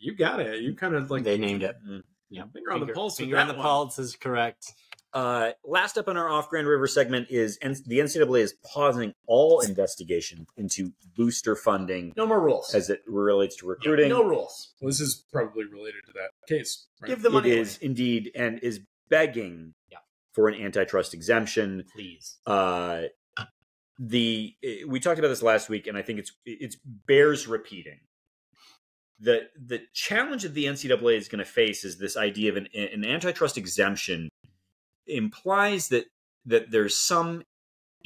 You got it. You kind of like
they named it.
Mm.
Yeah,
Finger on the pulse with
Finger on the
one.
pulse is correct.
Uh, last up on our off Grand River segment is N- the NCAA is pausing all investigation into booster funding
No more rules.
as it relates to recruiting.
no rules.
Well, this is probably related to that case. Right?
Give the
it
money away.
is indeed and is begging
Yeah.
for an antitrust exemption.
Please.
Uh, the eh, we talked about this last week, and I think it's it's bears repeating. The the challenge that the NCAA is going to face is this idea of an, an antitrust exemption implies that that there's some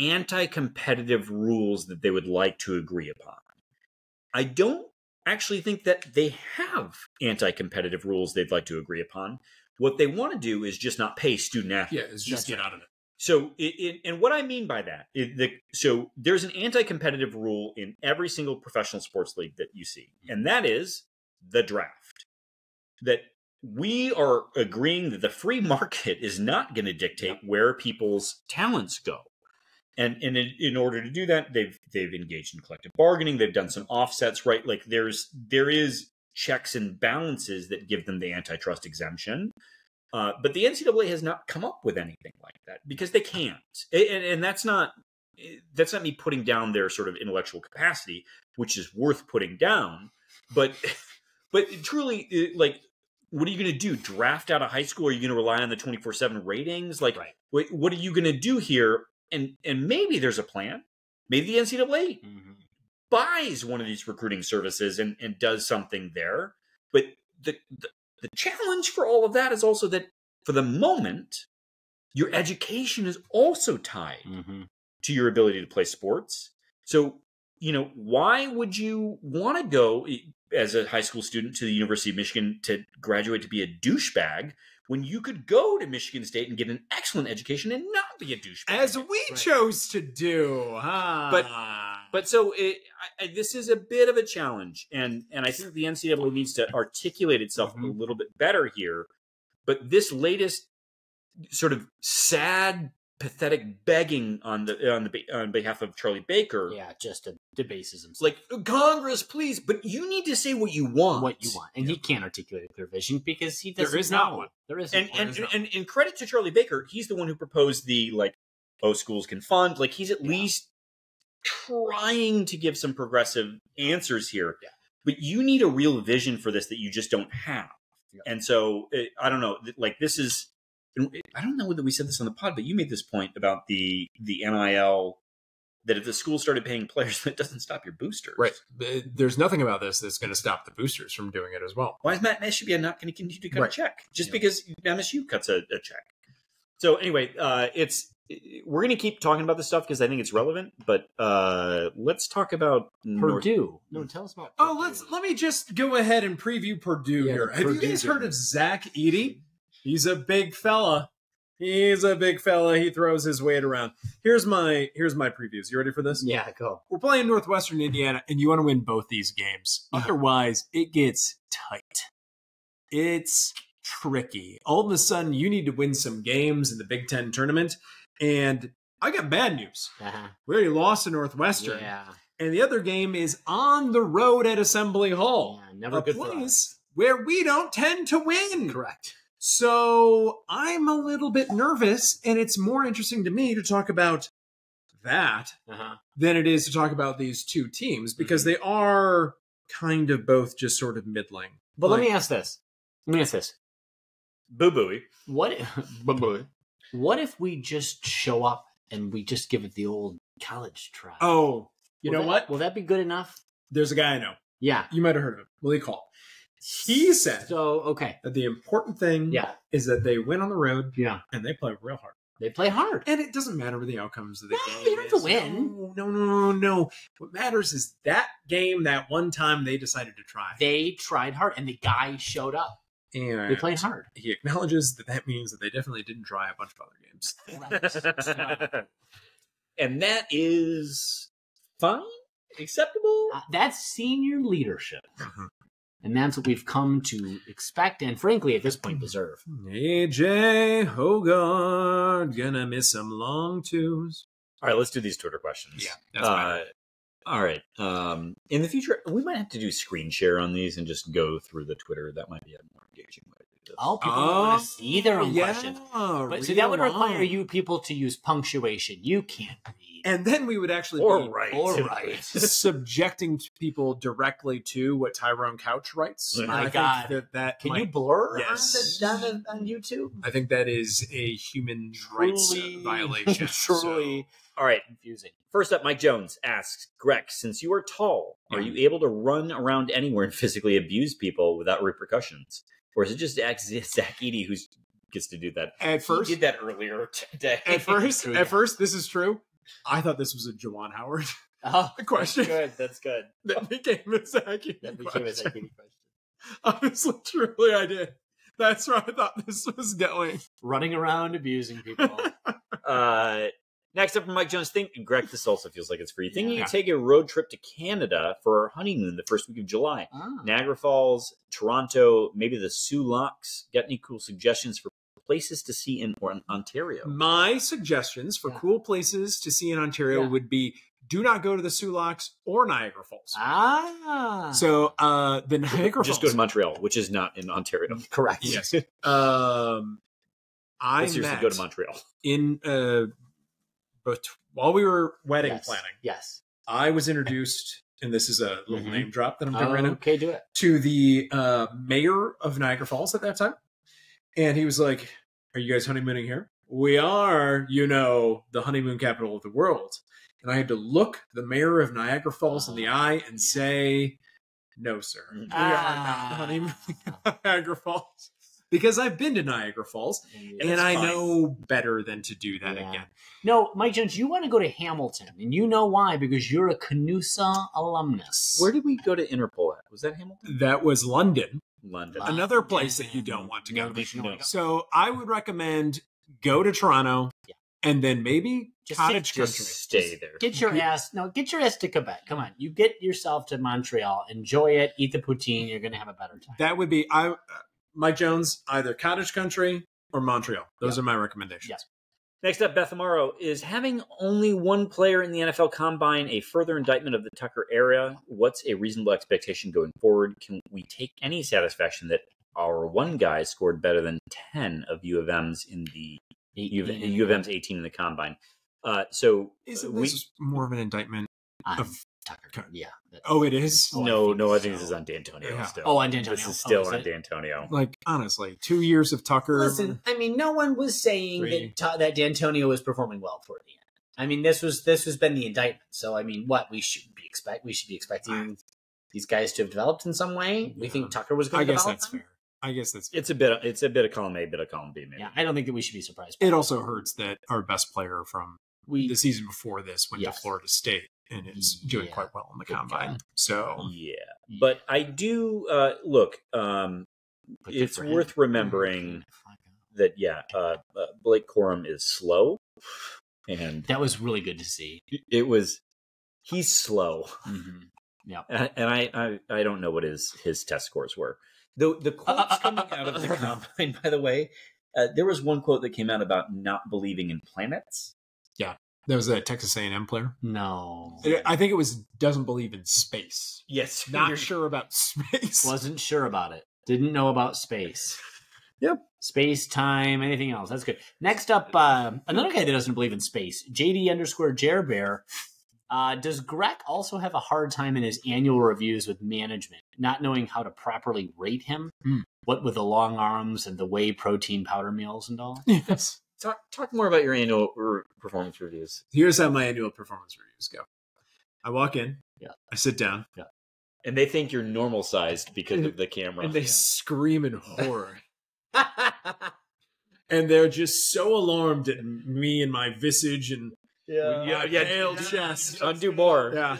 anti-competitive rules that they would like to agree upon. I don't actually think that they have anti-competitive rules they'd like to agree upon. What they want to do is just not pay student athletes.
Yeah, it's just
That's
get out of it.
So, it, it, and what I mean by that, is the, so there's an anti-competitive rule in every single professional sports league that you see, and that is the draft. That we are agreeing that the free market is not going to dictate where people's talents go, and and in, in order to do that, they've they've engaged in collective bargaining. They've done some offsets, right? Like there's there is checks and balances that give them the antitrust exemption. Uh, but the NCAA has not come up with anything like that because they can't, and, and that's not that's not me putting down their sort of intellectual capacity, which is worth putting down. But but truly, like, what are you going to do? Draft out of high school? Are you going to rely on the twenty four seven ratings? Like,
Right.
what, what are you going to do here? And and maybe there's a plan. Maybe the NCAA
Mhm.
buys one of these recruiting services and, and does something there. But the, the the challenge for all of that is also that for the moment, your education is also tied
Mhm.
to your ability to play sports. So, you know, why would you want to go eh, as a high school student to the University of Michigan to graduate to be a douchebag when you could go to Michigan State and get an excellent education and not be a douchebag?
As we
Right.
chose to do, huh?
But- But so it, I, I, this is a bit of a challenge, and and I think the NCAA needs to articulate itself a
Mhm.
little bit better here. But this latest sort of sad, pathetic begging on the on the on behalf of Charlie Baker,
Yeah, just to debase himself.
like Congress, please, but you need to say what you want.
what you want, and he can't articulate a clear vision because he doesn't.
There is not one.
There is
And
one.
and, and and credit to Charlie Baker, he's the one who proposed the like, oh, schools can fund. Like he's at
Yeah.
least trying to give some progressive answers here.
Yeah.
But you need a real vision for this that you just don't have.
Yeah.
And so eh, I don't know. Like this is, I don't know whether we said this on the pod, but you made this point about the the NIL that if the school started paying players, that doesn't stop your boosters.
right, there's nothing about this that's going to stop the boosters from doing it as well.
Why is Mat Ishbia not going to continue to cut
Right.
a check just
Yeah.
because MSU cuts a, a check? So anyway, uh, it's we're going to keep talking about this stuff because I think it's relevant. But uh, let's talk about North-
Purdue. No, tell us about.
Oh, let's let me just go ahead and preview Purdue
Yeah,
here.
the
Have you guys heard of Zach Edey? He's a big fella. He's a big fella. He throws his weight around. Here's my here's my previews. You ready for this?
Yeah, go.
We're playing Northwestern Indiana, and you want to win both these games. Otherwise, it gets tight. It's tricky. All of a sudden, you need to win some games in the Big Ten tournament. And I got bad news.
Uh-huh.
We already lost to Northwestern.
Yeah,
And the other game is on the road at Assembly Hall,
yeah, never
a
good
place where we don't tend to win.
Correct.
So I'm a little bit nervous, and it's more interesting to me to talk about that
Uh-huh.
than it is to talk about these two teams
Mm-hmm.
because they are kind of both just sort of middling.
But let me ask this. Let me ask this.
Boo Booey.
What? If, what if we just show up and we just give it the old college try?
Oh, you
Will
know
that-
what?
Will that be good enough?
There's a guy I know.
Yeah.
You might have heard of him. Willie Call. He said
So okay.
that the important thing
Yeah.
is that they win on the road
Yeah.
and they play real hard.
They play hard.
And it doesn't matter what the outcomes of the
No,
game.
you don't have to win.
No, no, no, no, no. What matters is that game, that one time they decided to try.
They tried hard, and the guy showed up.
and
They played hard.
he acknowledges that that means that they definitely didn't try a bunch of other games.
and that is fine, acceptable.
Uh, that's senior leadership. And that's what we've come to expect and, frankly, at this point, deserve.
AJ Hoggard gonna miss some long twos.
All right, let's do these Twitter questions.
Yeah, that's fine.
uh, all right. Um, in the future, we might have to do screen share on these and just go through the Twitter. That might be a more engaging way to do this.
Oh, people want to see their own
yeah,
questions. But see, that would require you people to use punctuation. You can't read.
And then we would actually
or
be
right.
Or right.
subjecting people directly to what Tyrone Couch writes.
Oh my
And I think
God.
that, that
Can
might-
you blur
Yes.
on, the, on, on YouTube?
I think that is a human rights
uh,
violation.
Truly
All right.
confusing.
First up, Mike Jones asks Greg, since you are tall, are you hmm. able to run around anywhere and physically abuse people without repercussions? Or is it just Zach Edey who gets to do that?
At first,
he did that earlier today.
at first, at first, this is true. I thought this was a Juwan Howard
Oh,
question
good. That's good.
that became a Zach Edey
that became a
question.
Zach Edey question.
Honestly, truly, I did. That's where I thought this was going.
Running around abusing people.
Uh, next up from Mike Jones, think Greg, this also feels like it's for you. Thinking
Yeah.
you take a road trip to Canada for our honeymoon the first week of July.
Ah.
Niagara Falls, Toronto, maybe the Soo Locks. Got any cool suggestions for places to see in Ontario?
My suggestions for
Yeah.
cool places to see in Ontario
Yeah.
would be do not go to the Soo Locks or Niagara Falls.
Ah.
So uh, the Niagara Falls
Just go to Montreal, which is not in Ontario.
correct.
Yes. um, I
But seriously,
met
go to Montreal.
in uh, but while we were wedding
Yes.
planning,
Yes.
I was introduced, and this is a little
Mhm.
name drop that I'm doing right now,
Okay, do it.
to the uh, mayor of Niagara Falls at that time, and he was like, "Are you guys honeymooning here?" We are, you know, the honeymoon capital of the world. And I had to look the mayor of Niagara Falls in the eye and say, "No, sir, we are
Ah.
not honeymooning in Niagara Falls." Because I've been to Niagara Falls and I
fine.
know better than to do that
Yeah.
again.
No, Mike Jones, you want to go to Hamilton, and you know why? Because you're a Canusa alumnus.
Where did we go to Interpol at? Was that Hamilton?
That was London,
London.
London.
another place that you don't want to go.
that you to go.
So I would recommend go to Toronto
Yeah.
and then maybe
Just
cottage
sit-
Just
country.
stay there.
Get your ass no, get your ass to Quebec. Come on, you get yourself to Montreal, enjoy it, eat the poutine. You're gonna have a better time.
That would be I, uh, Mike Jones, either cottage country or Montreal. Those
Yeah.
are my recommendations.
Yeah.
Next up, Beth Amaro is having only one player in the NFL Combine a further indictment of the Tucker era. What's a reasonable expectation going forward? Can we take any satisfaction that our one guy scored better than ten of U of M's in the U of, U of M's eighteen in the Combine? Uh, so
Isn't
we
more of an indictment?
On
of-
Tucker. Yeah. that-
Oh, it is.
Oh,
no,
think
no, I think
so.
this is on D'Antonio
Yeah.
still.
Oh, on D'Antonio.
This is
Oh,
still
is
on
it?
D'Antonio.
Like honestly, two years of Tucker.
Listen, I mean, no one was saying
Three.
that Ta- that D'Antonio was performing well toward the end. I mean, this was this has been the indictment. So, I mean, what we should be expect we should be expecting these guys to have developed in some way. We think Tucker was
I
going to
I
guess
that's
them.
fair. I guess that's.
It's a bit. Of, it's a bit of column A, bit of column B. Maybe.
Yeah, I don't think that we should be surprised.
It also hurts that our best player from
we
the season before this went
Yes.
to Florida State and is doing
Yeah.
quite well in the
Good
combine.
guy.
So
Yeah, but I do uh, look. Um,
but
it's
for him.
worth remembering that yeah, uh, uh, Blake Corum is slow, and
That was really good to see.
it was he's slow,
Mhm.
and, and I, I I don't know what his his test scores were. The the quotes coming out of the combine, by the way, uh, there was one quote that came out about not believing in planets.
That was a Texas A&M player.
No,
I think it was doesn't believe in space.
Yes,
Not sure about space.
wasn't sure about it. Didn't know about space.
Yep.
Space, time, anything else. That's good. Next up, uh, another guy that doesn't believe in space, JD underscore Jerbear. Uh, does Greg also have a hard time in his annual reviews with management, not knowing how to properly rate him?
Hmm.
What with the long arms and the whey protein powder meals and all?
yes.
Talk talk more about your annual r- performance reviews.
Here's how my annual performance reviews go. I walk in.
Yeah.
I sit down,
And they think you're normal sized because of the camera.
and they scream in horror. and they're just so alarmed at me and my visage and
yeah,
yeah, pale chest.
Undo more.
yeah,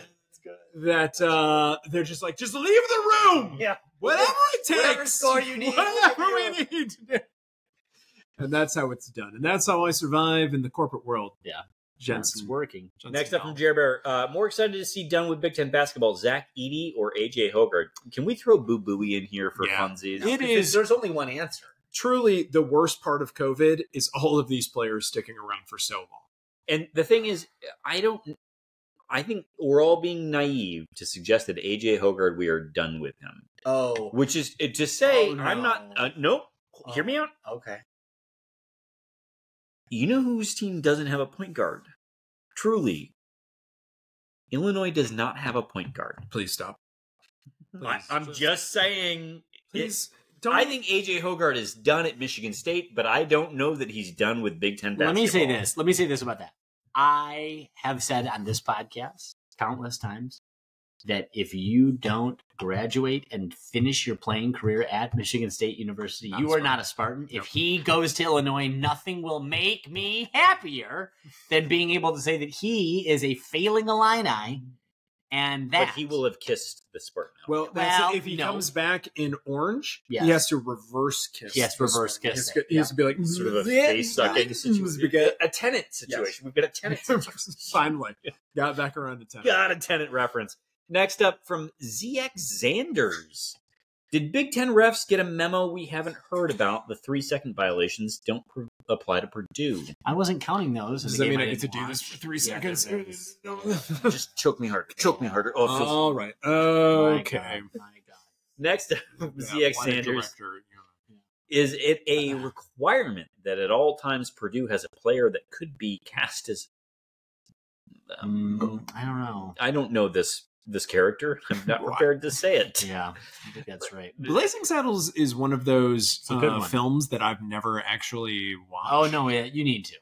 that uh, they're just like, just leave the room.
Yeah.
whatever it takes,
Whatever score you need,
whatever
we'll
we
give
need to do. And that's how it's done, and that's how I survive in the corporate world.
Yeah. It's
Jensen.
working.
Jensen
Next up from. Jerry Bear, uh, more excited to see done with Big Ten basketball, Zach Edey or AJ Hoggard. Can we throw Boo Booey in here for
Yeah.
funsies?
It
Because
is-
There's only one answer.
truly the worst part of COVID is all of these players sticking around for so long.
And the thing is, I don't. I think we're all being naive to suggest that AJ Hoggard, we are done with him.
Oh,
Which is to say,
Oh,
I'm not.
no.
Uh, nope. Hear
Oh.
me out.
okay.
You know whose team doesn't have a point guard? Truly, Illinois does not have a point guard.
Please stop.
I, I'm just saying.
Please
it-
don't.
I think AJ Hoggard is done at Michigan State, but I don't know that he's done with Big Ten basketball.
Let me say this. Let me say this about that. I have said on this podcast countless times that if you don't graduate and finish your playing career at Michigan State University,
Not
you are
Spartan.
not a Spartan.
Nope.
If he goes to Illinois, nothing will make me happier than being able to say that he is a failing Illini and that
But he will have kissed the Spartan.
well, that's
Well,
if he
no.
comes back in orange,
Yes.
he has to reverse kiss.
Yes, has to reverse
He has
kiss
to-
it,
He has to be like
sort of a face sucking situation.
Because-
A tenant situation. We've got a tenant situation.
Finally, got back around to ten.
got a tenant reference. Next up from ZX Zanders. Did Big Ten refs get a memo we haven't heard about? The three second violations don't pr- apply to Purdue.
I wasn't counting those. in
Does that mean
game
I get to
didn't
do this for three
Yeah,
seconds?
Just choke me harder. Choke me harder. Oh, feels-
All right.
My
Okay.
God, my God.
Next up,
Yeah,
ZX
why
Sanders.
director.
Is it a requirement that at all times Purdue has a player that could be cast as? Um,
Mm, I don't know.
I don't know this this character. I'm not prepared to say it.
Yeah, that's right.
Blazing Saddles is one of those
It's a good
uh,
one.
films that I've never actually watched.
Oh no, yeah, you need to.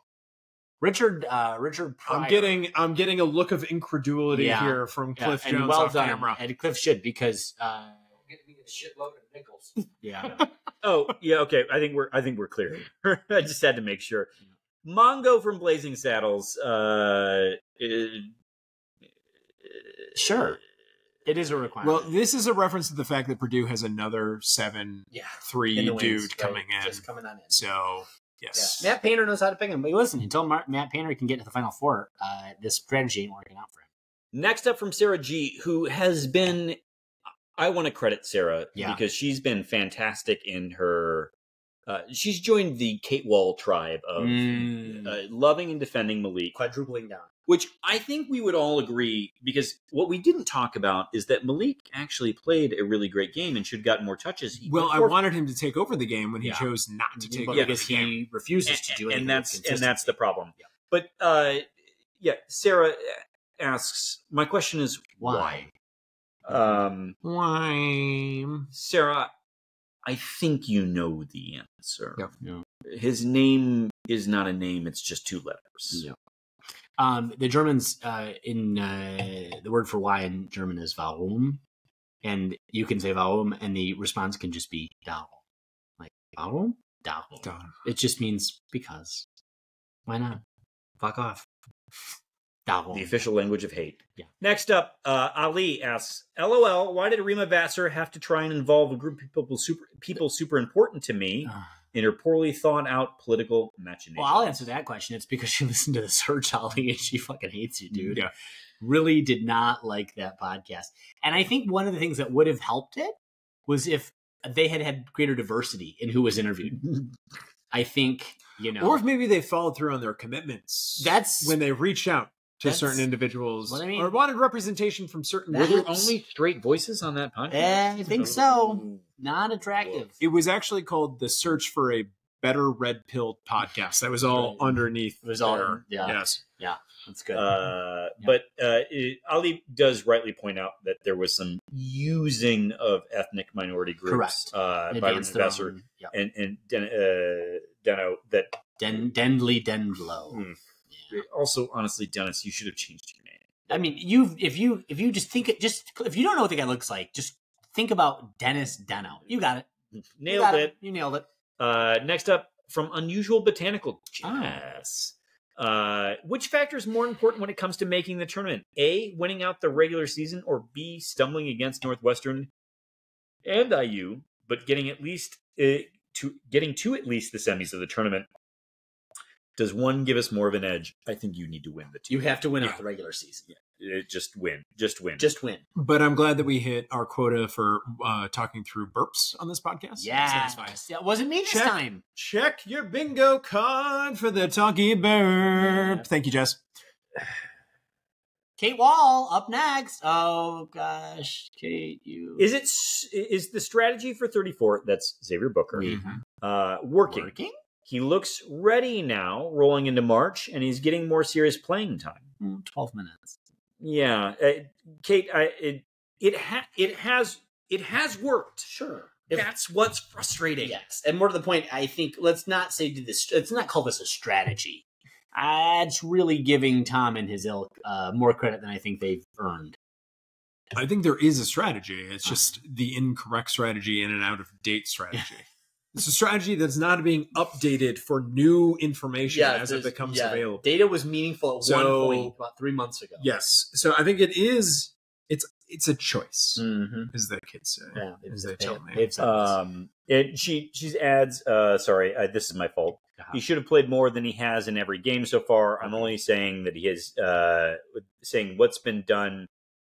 Richard, uh, Richard. Pryor.
I'm getting I'm getting a look of incredulity
Yeah.
here from
Yeah,
Cliff
and
Jones
well
off
done.
camera.
And Cliff should because uh,
Get me a shitload of nickels.
yeah,
Oh yeah, okay. I think we're I think we're clear. I just had to make sure. Mongo from Blazing Saddles. Uh, uh,
sure, it is a requirement.
Well, this is a reference to the fact that Purdue has another seven
Yeah.
three
In
dude
wings, right?
coming in.
Just coming on in.
So yes,
Matt Painter knows how to pick him. But listen, until Mar- Matt Painter can get to the Final Four, uh, this strategy ain't working out for him.
Next up from Sarah G, who has been. I want to credit Sarah
Yeah.
because she's been fantastic in her. Uh, she's joined the Kate Wall tribe of
Mm.
uh, loving and defending Malik.
Quadrupling down.
Which I think we would all agree because what we didn't talk about is that Malik actually played a really great game and should have gotten more touches. He
well,
went
I wanted him to take over the game when he
Yeah.
chose not to take
But
over
because
the game.
he refuses to
and,
do
and that's and that's the problem.
Yeah.
But uh, yeah, Sarah asks. My question is
Why?
why? Um,
Why?
Sarah, I think you know the answer.
Yep.
Yeah.
His name is not a name; it's just two letters.
Um, the Germans uh, in uh, the word for why in German is warum, and you can say warum, and the response can just be darum. Like warum, darum.
Done.
It just means because. Why not? Fuck off. Darum.
The official language of hate.
Yeah.
Next up, uh, Ali asks, "LOL, why did Rema Vassar have to try and involve a group of people super people super important to me
Uh,
in her poorly thought out political machinations?"
well, I'll answer that question. It's because she listened to the Search Ollie and she fucking hates you, dude.
Yeah.
Really did not like that podcast. And I think one of the things that would have helped it was if they had had greater diversity in who was interviewed. I think, you know.
Or if maybe they followed through on their commitments.
That's-
when they reached out to
That's
certain individuals
what I mean.
or wanted representation from certain
Were there only straight voices on that podcast?
Eh, I think so. not attractive.
It was actually called the Search for a Better Red Pill podcast. That was all
Right.
underneath.
It was all-
there.
yeah.
Yes. Yeah.
That's good.
Uh,
Yeah.
But uh, it, Ali does rightly point out that there was some using of ethnic minority groups uh, by Rema
Advance their
Vassar
own- yeah.
and and Den, uh, Denno that
Den, Dendley Denlow.
Hmm. Also honestly Dennis you should have changed your name.
I mean, you if you if you just think it just if you don't know what the guy looks like, just think about Dennis Denno. You got it. You
Nailed
got
it.
You nailed it.
Uh, next up from Unusual Botanical
Oh.
Chess. Uh, which factor is more important when it comes to making the tournament? A, winning out the regular season, or B, stumbling against Northwestern and IU, but getting at least uh, to getting to at least the semis of the tournament? Does one give us more of an edge? I think you need to win the two.
You have to win
Yeah.
out the regular season.
Uh, just win. Just win.
Just win.
But I'm glad that we hit our quota for uh, talking through burps on this podcast.
Yeah.
Satisfying.
It wasn't me this
Check.
time.
Check your bingo card for the talkie burp.
Yeah.
Thank you, Jess.
Kate Wall up next. Oh gosh, Kate, you
is it s- is the strategy for 34 that's Xavier Booker
Mhm.
uh working.
working?
He looks ready now rolling into March and he's getting more serious playing time.
Twelve minutes.
Yeah, uh, Kate I it it ha- it has it has worked.
Sure.
That's what's frustrating.
Yes, and more to the point, I think let's not say do this. Let's not call this a strategy. That's really giving Tom and his ilk uh, more credit than I think they've earned.
I think there is a strategy. It's just the incorrect strategy and an out of date strategy. it's a strategy that's not being updated for new information as it becomes
yeah,
available.
Data was meaningful at
So-
one point about three months ago.
Yes. So I think it is. It's it's a choice,
Mm-hmm.
as the kids say.
Yeah,
As they tell me.
they've said this.
Um, it, she she adds. Uh, sorry, uh, this is my fault.
Uh-huh.
He should have played more than he has in every game so far. I'm only saying that he is uh, saying what's been done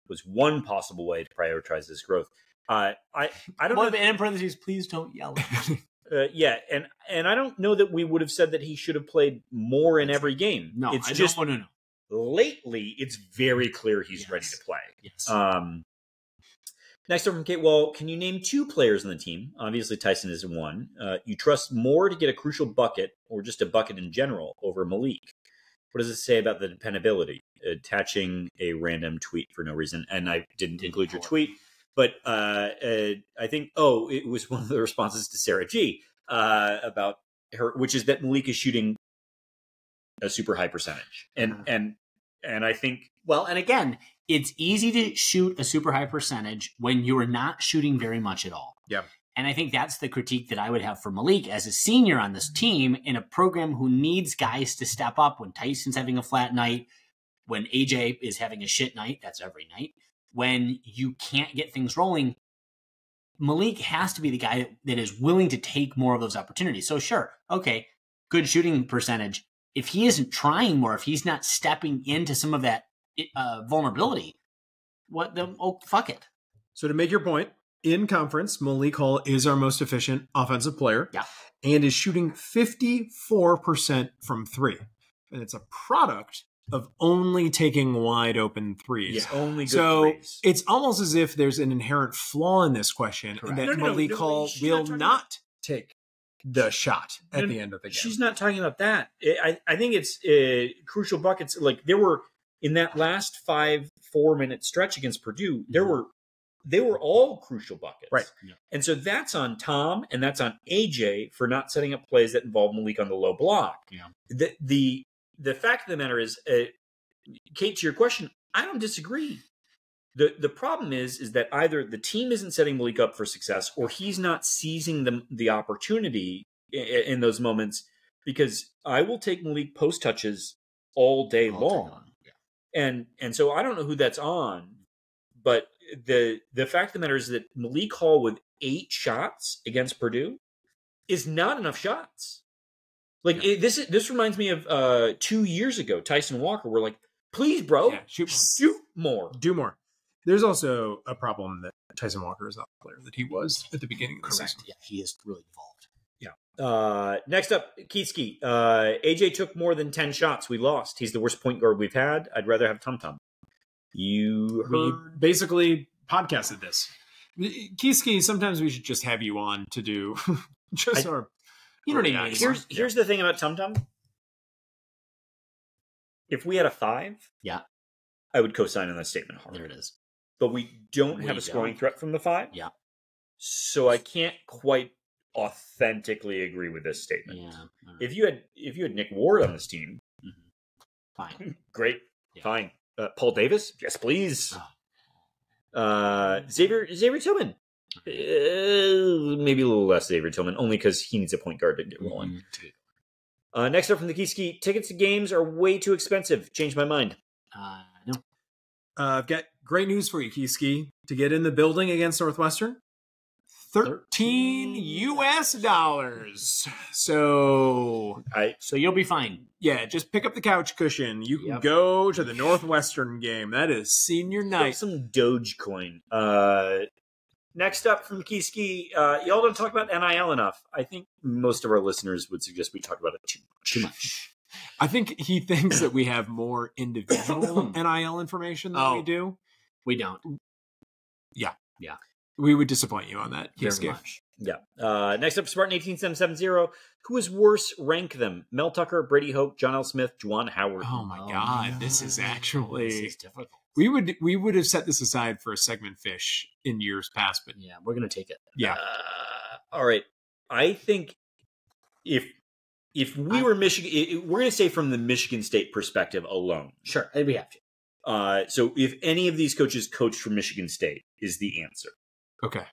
was one possible way to prioritize his growth. Uh, I I don't
One
know.
and in parentheses, please don't yell.
Uh, yeah, and and I don't know that we would have said that he should have played more in every game.
No,
it's
I
just
don't, no, no.
lately it's very clear he's
Yes.
ready to play.
Yes.
Um, next up from Kate Well, can you name two players on the team? Obviously, Tyson is one. Uh, you trust more to get a crucial bucket or just a bucket in general over Malik. What does it say about the dependability? Attaching a random tweet for no reason, and I Didn't include your tweet, but uh, uh, I think oh, it was one of the responses to Sarah G uh, about her, which is that Malik is shooting a super high percentage, and
Mhm.
and and I think
Well, and again, it's easy to shoot a super high percentage when you're not shooting very much at all.
Yeah.
And I think that's the critique that I would have for Malik as a senior on this team in a program who needs guys to step up when Tyson's having a flat night, when AJ is having a shit night, that's every night, when you can't get things rolling. Malik has to be the guy that is willing to take more of those opportunities. So, sure, okay, good shooting percentage. If he isn't trying more, if he's not stepping into some of that uh, vulnerability, what the oh fuck it.
So to make your point, in conference, Malik Hall is our most efficient offensive player.
Yeah.
And is shooting 54% from three. And it's a product of only taking wide open threes.
only good
So
threes.
it's almost as if there's an inherent flaw in this question
Correct.
and that
No, no,
Malik
no,
Hall will
not
not take the shot at the end of the game.
She's not talking about that. I I think it's uh, crucial buckets. Like there were in that last five four minute stretch against Purdue, there were they were all crucial buckets.
Right.
Yeah.
And so that's on Tom and that's on AJ for not setting up plays that involve Malik on the low block.
Yeah.
The the the fact of the matter is, uh, Kate, to your question, I don't disagree. The the problem is is that either the team isn't setting Malik up for success or he's not seizing the the opportunity in, in those moments because I will take Malik post touches all day
All
long.
Yeah.
And and so I don't know who that's on, but the the fact of the matter is that Malik Hall with eight shots against Purdue is not enough shots. Like it, this is this reminds me of uh two years ago, Tyson Walker. We're like, please, bro,
Yeah, shoot more.
shoot more.
Do more. There's also a problem that Tyson Walker is not the player that he was at the beginning of the
Correct.
season.
Yeah, he is really evolved.
Uh, next up, Keatski. Uh, AJ took more than 10 shots. We lost. He's the worst point guard we've had. I'd rather have Tum Tum. You heard.
basically podcasted this. Kiski, sometimes we should just have you on to do just
I-
our.
You don't need
Yeah,
any
Here's,
more.
here's the thing about Tum Tum. If we had a five,
Yeah.
I would co sign on that statement hard.
There it is.
But we don't
We
have a scoring
don't.
threat from the five.
Yeah.
So I can't quite authentically agree with this statement.
Yeah. all right.
If you had if you had Nick Ward on this team,
Fine.
Great.
Yeah.
Fine. Uh, Paul Davis? Yes, please.
Oh.
Uh, Xavier Xavier Tillman. Uh, maybe a little less Xavier Tillman, only because he needs a point guard to get rolling.
Mhm.
Uh, next up from the Key tickets to games are way too expensive. Changed my mind.
Uh, no.
Uh, I've got great news for you, Keyski. To get in the building against Northwestern, 13 US dollars. So,
I
So you'll be fine.
yeah, just pick up the couch cushion. You can
Yep.
go to the Northwestern game. That is senior
got
night.
some Dogecoin. Uh, next up from the Key Ski, uh, y'all don't talk about NIL enough. I think most of our listeners would suggest we talk about it too much.
Too much.
I think he thinks that we have more individual NIL information than we
Oh.
do.
We don't. Yeah. Yeah.
We would disappoint you on that.
Very
Keyski.
much.
Yeah. Uh, next up, Spartan 18770. Who is worse? Rank them. Mel Tucker, Brady Hoke, John L. Smith, Juwan Howard.
Oh my
Oh,
god, this is actually
This is difficult.
we would we would have set this aside for a segment fish in years past, but
Yeah, we're gonna take it.
yeah.
Uh, all right. I think if if we
I-
were Michigan, i- i- we're going to say from the Michigan State perspective alone.
Sure, we have to.
Uh, so if any of these coaches coached for Michigan State is the answer.
Okay.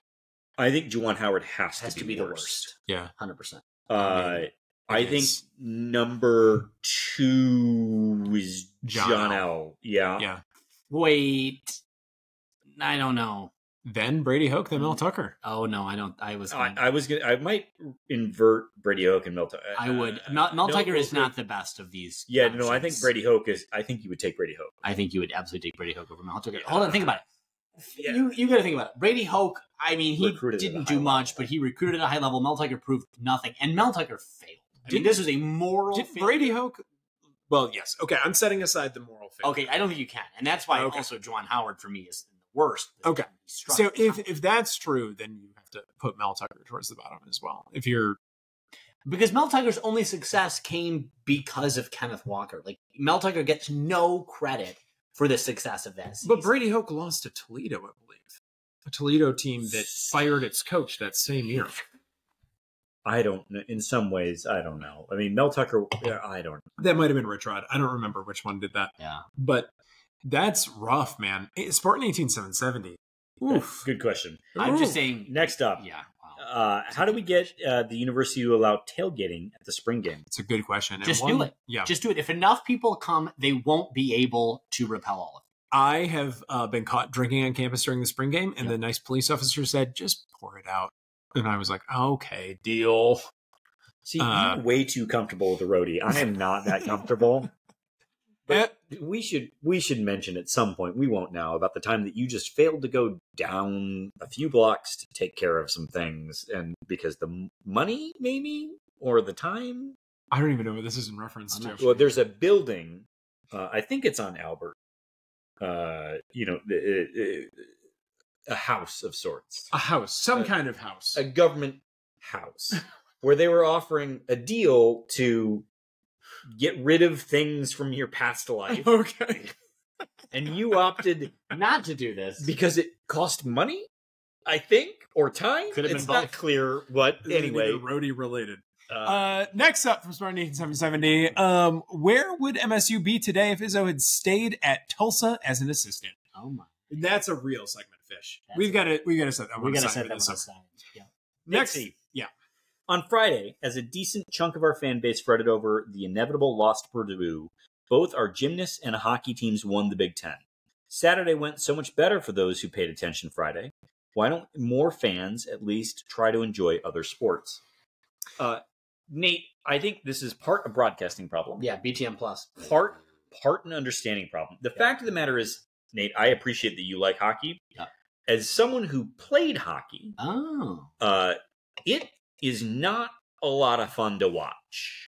I think Juwan Howard has,
Has
to,
to
be,
be the
worst.
worst.
Yeah.
Hundred percent.
Uh,
I
I think number two is
John
John,
L.
L. Yeah.
Yeah.
Wait, I don't know.
Then Brady Hoke, then Mel Tucker.
Oh no, I don't. I was.
I,
Gonna,
I was gonna. I might invert Brady Hoke and Mel. Tucker.
I would.
Uh,
Mel, Mel
no,
Tucker is
no,
not the best of these.
Yeah, no, I think. Brady Hoke is. I think you would take Brady Hoke.
I think you would absolutely take Brady Hoke over Mel Tucker.
Yeah.
Hold on, think about it.
Yeah.
You you got to think about it. Brady Hoke. I mean, he
Recruited
didn't do much,
level.
but he recruited at a high level. Mel Tucker proved nothing, and Mel Tucker failed. I mean, this was a moral.
Did
failure.
Brady Hoke? Well, yes. Okay, I'm setting aside the moral failure.
Okay, I don't think you can, and that's why
Okay.
also Juwan Howard for me is the worst.
Okay. So if if that's true, then you have to put Mel Tucker towards the bottom as well. If you're
because Mel Tucker's only success came because of Kenneth Walker. Like Mel Tucker gets no credit for the success of that. Season.
but Brady Hoke lost to Toledo, I believe. A Toledo team that fired its coach that same year.
I don't. know. In some ways, I don't know. I mean, Mel Tucker. yeah, I don't.
That might have been Rich Rod. I don't remember which one did that.
yeah,
But that's rough, man. Eh, Spartan 18770. Oof.
Good question.
I'm just saying.
Next up,
Yeah. Wow.
uh, how do we get uh, the university to allow tailgating at the spring game?
It's a good question.
Just
one-
do it.
Yeah.
Just do it. If enough people come, they won't be able to repel all of them.
I have uh, been caught drinking on campus during the spring game, and
Yep.
the nice police officer said, just pour it out. And I was like, okay, deal.
See,
Uh,
you're way too comfortable with the roadie. I am not that comfortable. But we should we should mention at some point. We won't now about the time that you just failed to go down a few blocks to take care of some things, and because the money maybe or the time.
I don't even know what this is in reference
I'm
to.
not
Well, there's a building. Uh, I think it's on Albert. Uh, you know, uh, uh, a house of sorts.
A house, some
Uh,
kind of house.
a government house where they were offering a deal to get rid of things from your past life
okay.
and you opted.
Not to do this.
because it cost money i think or time
Could have been
it's not
both.
clear but anyway
roadie related.
uh,
Uh, next up from Spartan 18770, um, where would MSU be today if Izzo had stayed at Tulsa as an assistant?
oh my.
That's a real segment fish.
That's-
we've got to we got to set that
We gotta
aside
set
for
that
this
one aside. Yeah.
Next,
Nixie.
Yeah.
on friday as a decent chunk of our fan base fretted over the inevitable loss to purdue both our gymnasts and hockey teams won the big ten saturday went so much better for those who paid attention friday why don't more fans at least try to enjoy other sports uh, nate i think this is part a broadcasting problem
Yeah. BTN plus.
part part an understanding problem. The fact of the matter is, Nate, I appreciate that you like hockey.
Yeah.
As someone who played hockey,
Oh.
uh, it is not a lot of fun to watch.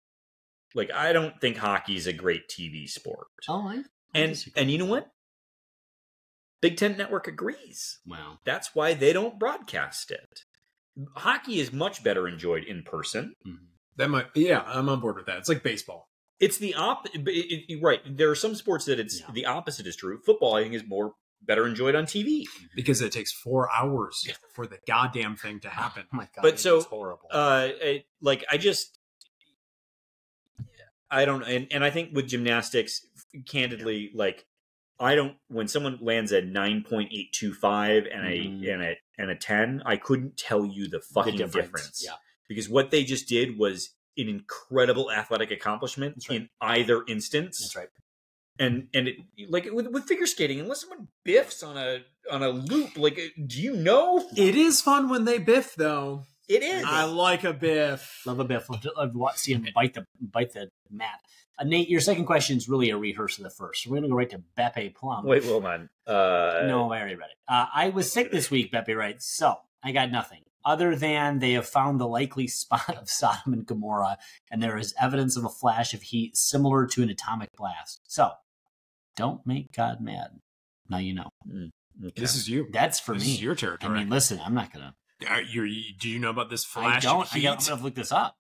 Like I don't think hockey is a great TV sport.
Oh, I. I
and
disagree.
and you know what? Big Ten Network agrees.
Wow.
That's why they don't broadcast it. Hockey is much better enjoyed in person.
Mhm.
That might yeah, I'm on board with that. It's like baseball.
It's the op. It- it- right. There are some sports that it's
Yeah.
the opposite is true. Football, I think, is more better enjoyed on TV.
because it takes four hours for the goddamn thing to happen.
Oh my god.
But so,
is horrible.
Uh, it, like I just, I don't, and and I think with gymnastics, candidly, like I don't. When someone lands a nine point eight two five and a
Mhm.
and a and a ten, I couldn't tell you the fucking
the
difference.
Yeah.
because what they just did was an incredible athletic accomplishment
right.
in either instance.
That's right.
And and it like with, with figure skating, unless someone biffs on a on a loop, like do you know
It is fun when they biff, though.
it is?
I like a biff.
Love a biff. Love to, love to see him bite the bite the mat. Uh, Nate, your second question is really a rehearse of the first. So we're gonna go right to Beppe Plum.
Wait, hold on. Uh,
no, I already read it. Uh, I was sick this week, Beppe writes, so I got nothing. Other than they have found the likely spot of Sodom and Gomorrah, and there is evidence of a flash of heat similar to an atomic blast. So, don't make God mad. Now you know.
Mm, okay.
This is you.
That's for
this
me.
is your territory.
I mean, listen, I'm not gonna.
Are you, do you know about this flash?
I don't.
of
I
heat?
got, I'm gonna look this up.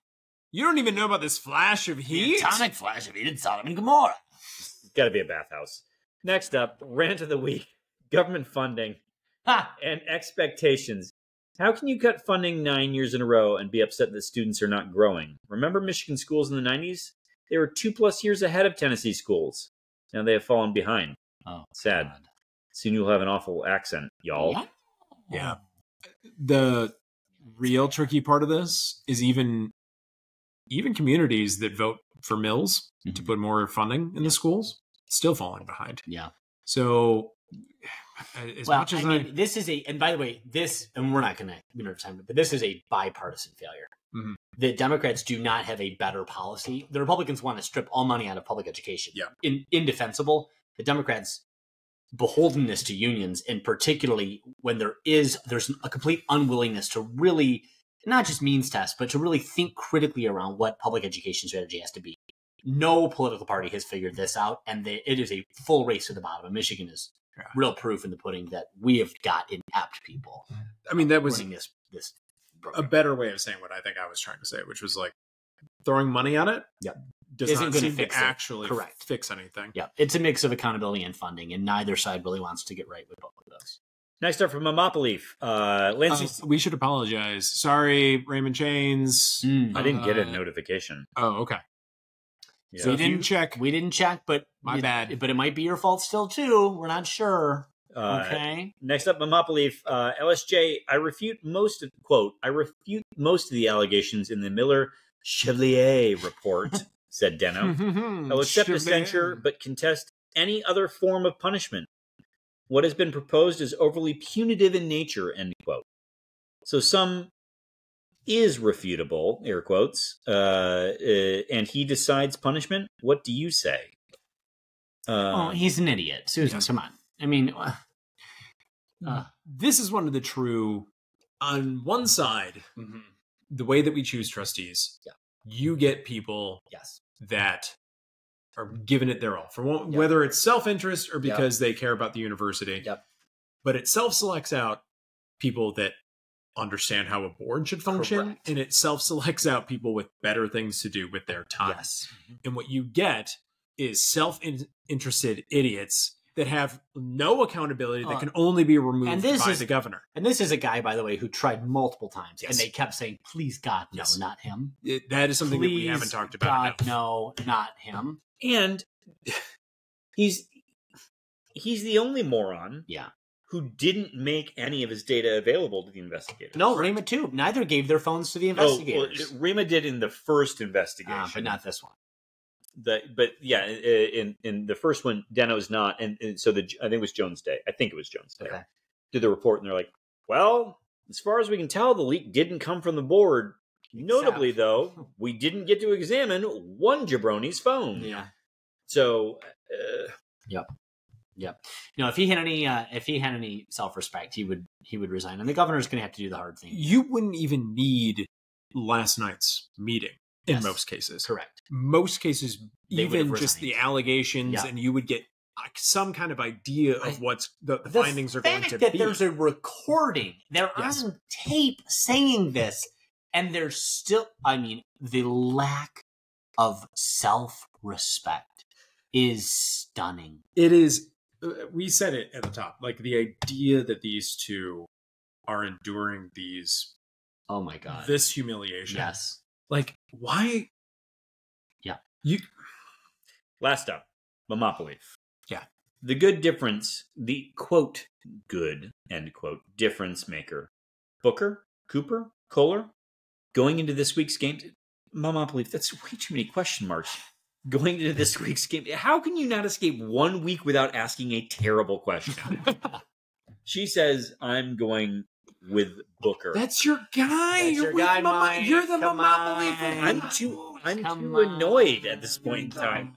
You don't even know about this flash of
The
heat?
atomic flash of heat in Sodom and Gomorrah.
got to be a bathhouse. Next up, rant of the week: government funding
Ha!
and expectations. How can you cut funding nine years in a row and be upset that students are not growing? Remember Michigan schools in the 90s? They were two plus years ahead of Tennessee schools. Now they have fallen behind.
Oh,
Sad.
God.
Soon you'll have an awful accent, y'all.
Yeah.
Yeah. The real tricky part of this is even even communities that vote for mills to
Mhm.
put more funding in the schools still falling behind.
Yeah.
So as
well,
much as
I
I,
mean, this is a, and by the way, this, and we're not going to, we don't have time, but this is a bipartisan failure.
Mhm.
The Democrats do not have a better policy. The Republicans want to strip all money out of public education.
Yeah.
In, indefensible. The Democrats beholdenness to unions, and particularly when there is, there's a complete unwillingness to really, not just means test, but to really think critically around what public education strategy has to be. No political party has figured this out, and they, it is a full race to the bottom. And Michigan is
Yeah.
real proof in the pudding that we have got inept people
I mean that was
running this this
a better way of saying what I think I was trying to say, which was like throwing money at it.
Yep.
Does
Isn't
not
gonna
seem
fix
to
it.
actually
Correct.
fix anything.
yeah, it's a mix of accountability and funding, and neither side really wants to get right with both of those.
Next up from Mamopoleaf. Uh, Lansing.
Uh, we should apologize. Sorry, Raymond Chains.
Mm.
I didn't get a
uh,
notification.
Oh, okay.
Yeah.
So
We
didn't
didn't-
check.
We didn't check, but
My
it-
bad.
But it might be your fault still too. We're not sure.
Uh,
okay.
Next up, Mamopoleaf. Uh, LSJ, I refute most of, quote, I refute most of the allegations in the Miller Chevalier report, said Denno.
Hmm.
I will accept a censure, but contest any other form of punishment. What has been proposed is overly punitive in nature, end quote. So some is refutable, air quotes, uh, uh, and he decides punishment. What do you say?
oh,
Uh,
he's an idiot, Susan.
yes.
Come on. I mean, uh, uh,
this is one of the true. On one side, the way that we choose trustees,
Yeah.
you get people
yes.
that are giving it their all for one,
Yep.
whether it's self-interest or because they care about the university.
Yep.
But it self-selects out people that understand how a board should function,
Correct.
and it self-selects out people with better things to do with their time.
Yes.
And what you get is self-interested idiots that have no accountability that
Uh,
can only be removed
and this
by
is-
the governor.
And this is a guy, by the way, who tried multiple times,
Yes.
and they kept saying, "Please, God, no,
Yes.
not him."
It- that is something that we haven't talked about
God, no, not him.
and he's he's the only moron
Yeah.
Who didn't make any of his data available to the investigators.
No, Rema too. Neither gave their phones to the
Oh, well,
investigators.
Rema did in the first investigation,
Ah, but not this one.
the but yeah, in in the first one, Denno's not, and, and so the I think it was Jones Day. I think it was Jones Day.
Okay.
Did the report, and they're like, well, as far as we can tell, the leak didn't come from the board. Notably, though, we didn't get to examine one jabroni's phone.
Yeah.
So, uh,
You know, if he had any, uh, if he had any self-respect, he would he would resign, and the governor's going to have to do the hard thing.
You wouldn't even need last night's meeting in
Yes.
most cases.
Correct.
Most cases,
They
even just the allegations,
Yeah.
and you would get some kind of idea of what's the, the,
The
findings are going to
that
be.
there's a recording, they're
Yes.
on tape saying this, and there's still, I mean, the lack of self-respect is stunning.
it is. Uh, We said it at the top, like the idea that these two are enduring these
Oh my god!
this humiliation.
yes,
Like why?
Yeah.
You
last up, Mamopoleaf.
Yeah.
The good difference, the quote, good, end quote, difference maker. Booker, Cooper, Kohler, going into this week's game. Mama believe that's way too many question marks. Going into this week's game, how can you not escape one week without asking a terrible question? she says, I'm going with Booker.
That's your guy.
That's
you're
your
with
guy,
Mama-
Mike.
You're the
Come
Monopoly.
on.
I'm too I'm
Come
too
on.
annoyed at this point in time.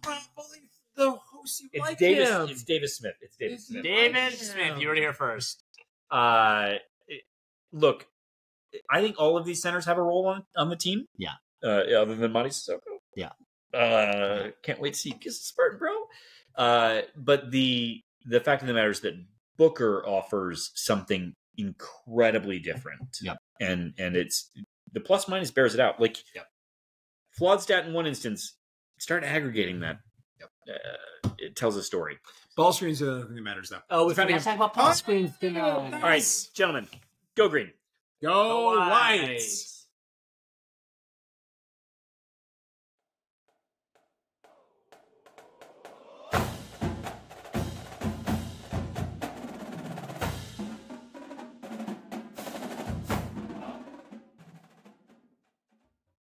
The host you
It's
like
Davis.
him.
It's Davis Smith. It's Davis
It's
Smith.
David Smith, you were here first.
Uh, it- look, I think all of these centers have a role on on the team.
Yeah.
Uh, other than Mady Sissoko.
Yeah.
Uh, can't wait to see Kiss the Spartan, bro. Uh, but the the fact of the matter is that Booker offers something incredibly different.
Yep.
And and it's the plus minus bears it out. Like,
Yep.
flawed stat in one instance. Start aggregating that. Uh, it tells a story.
Ball screens are the only thing that matters, though.
Oh, we
Found
forgot
him.
to talk about ball screens.
Oh,
All right, gentlemen, go green.
Go,
Go
whites.
Whites.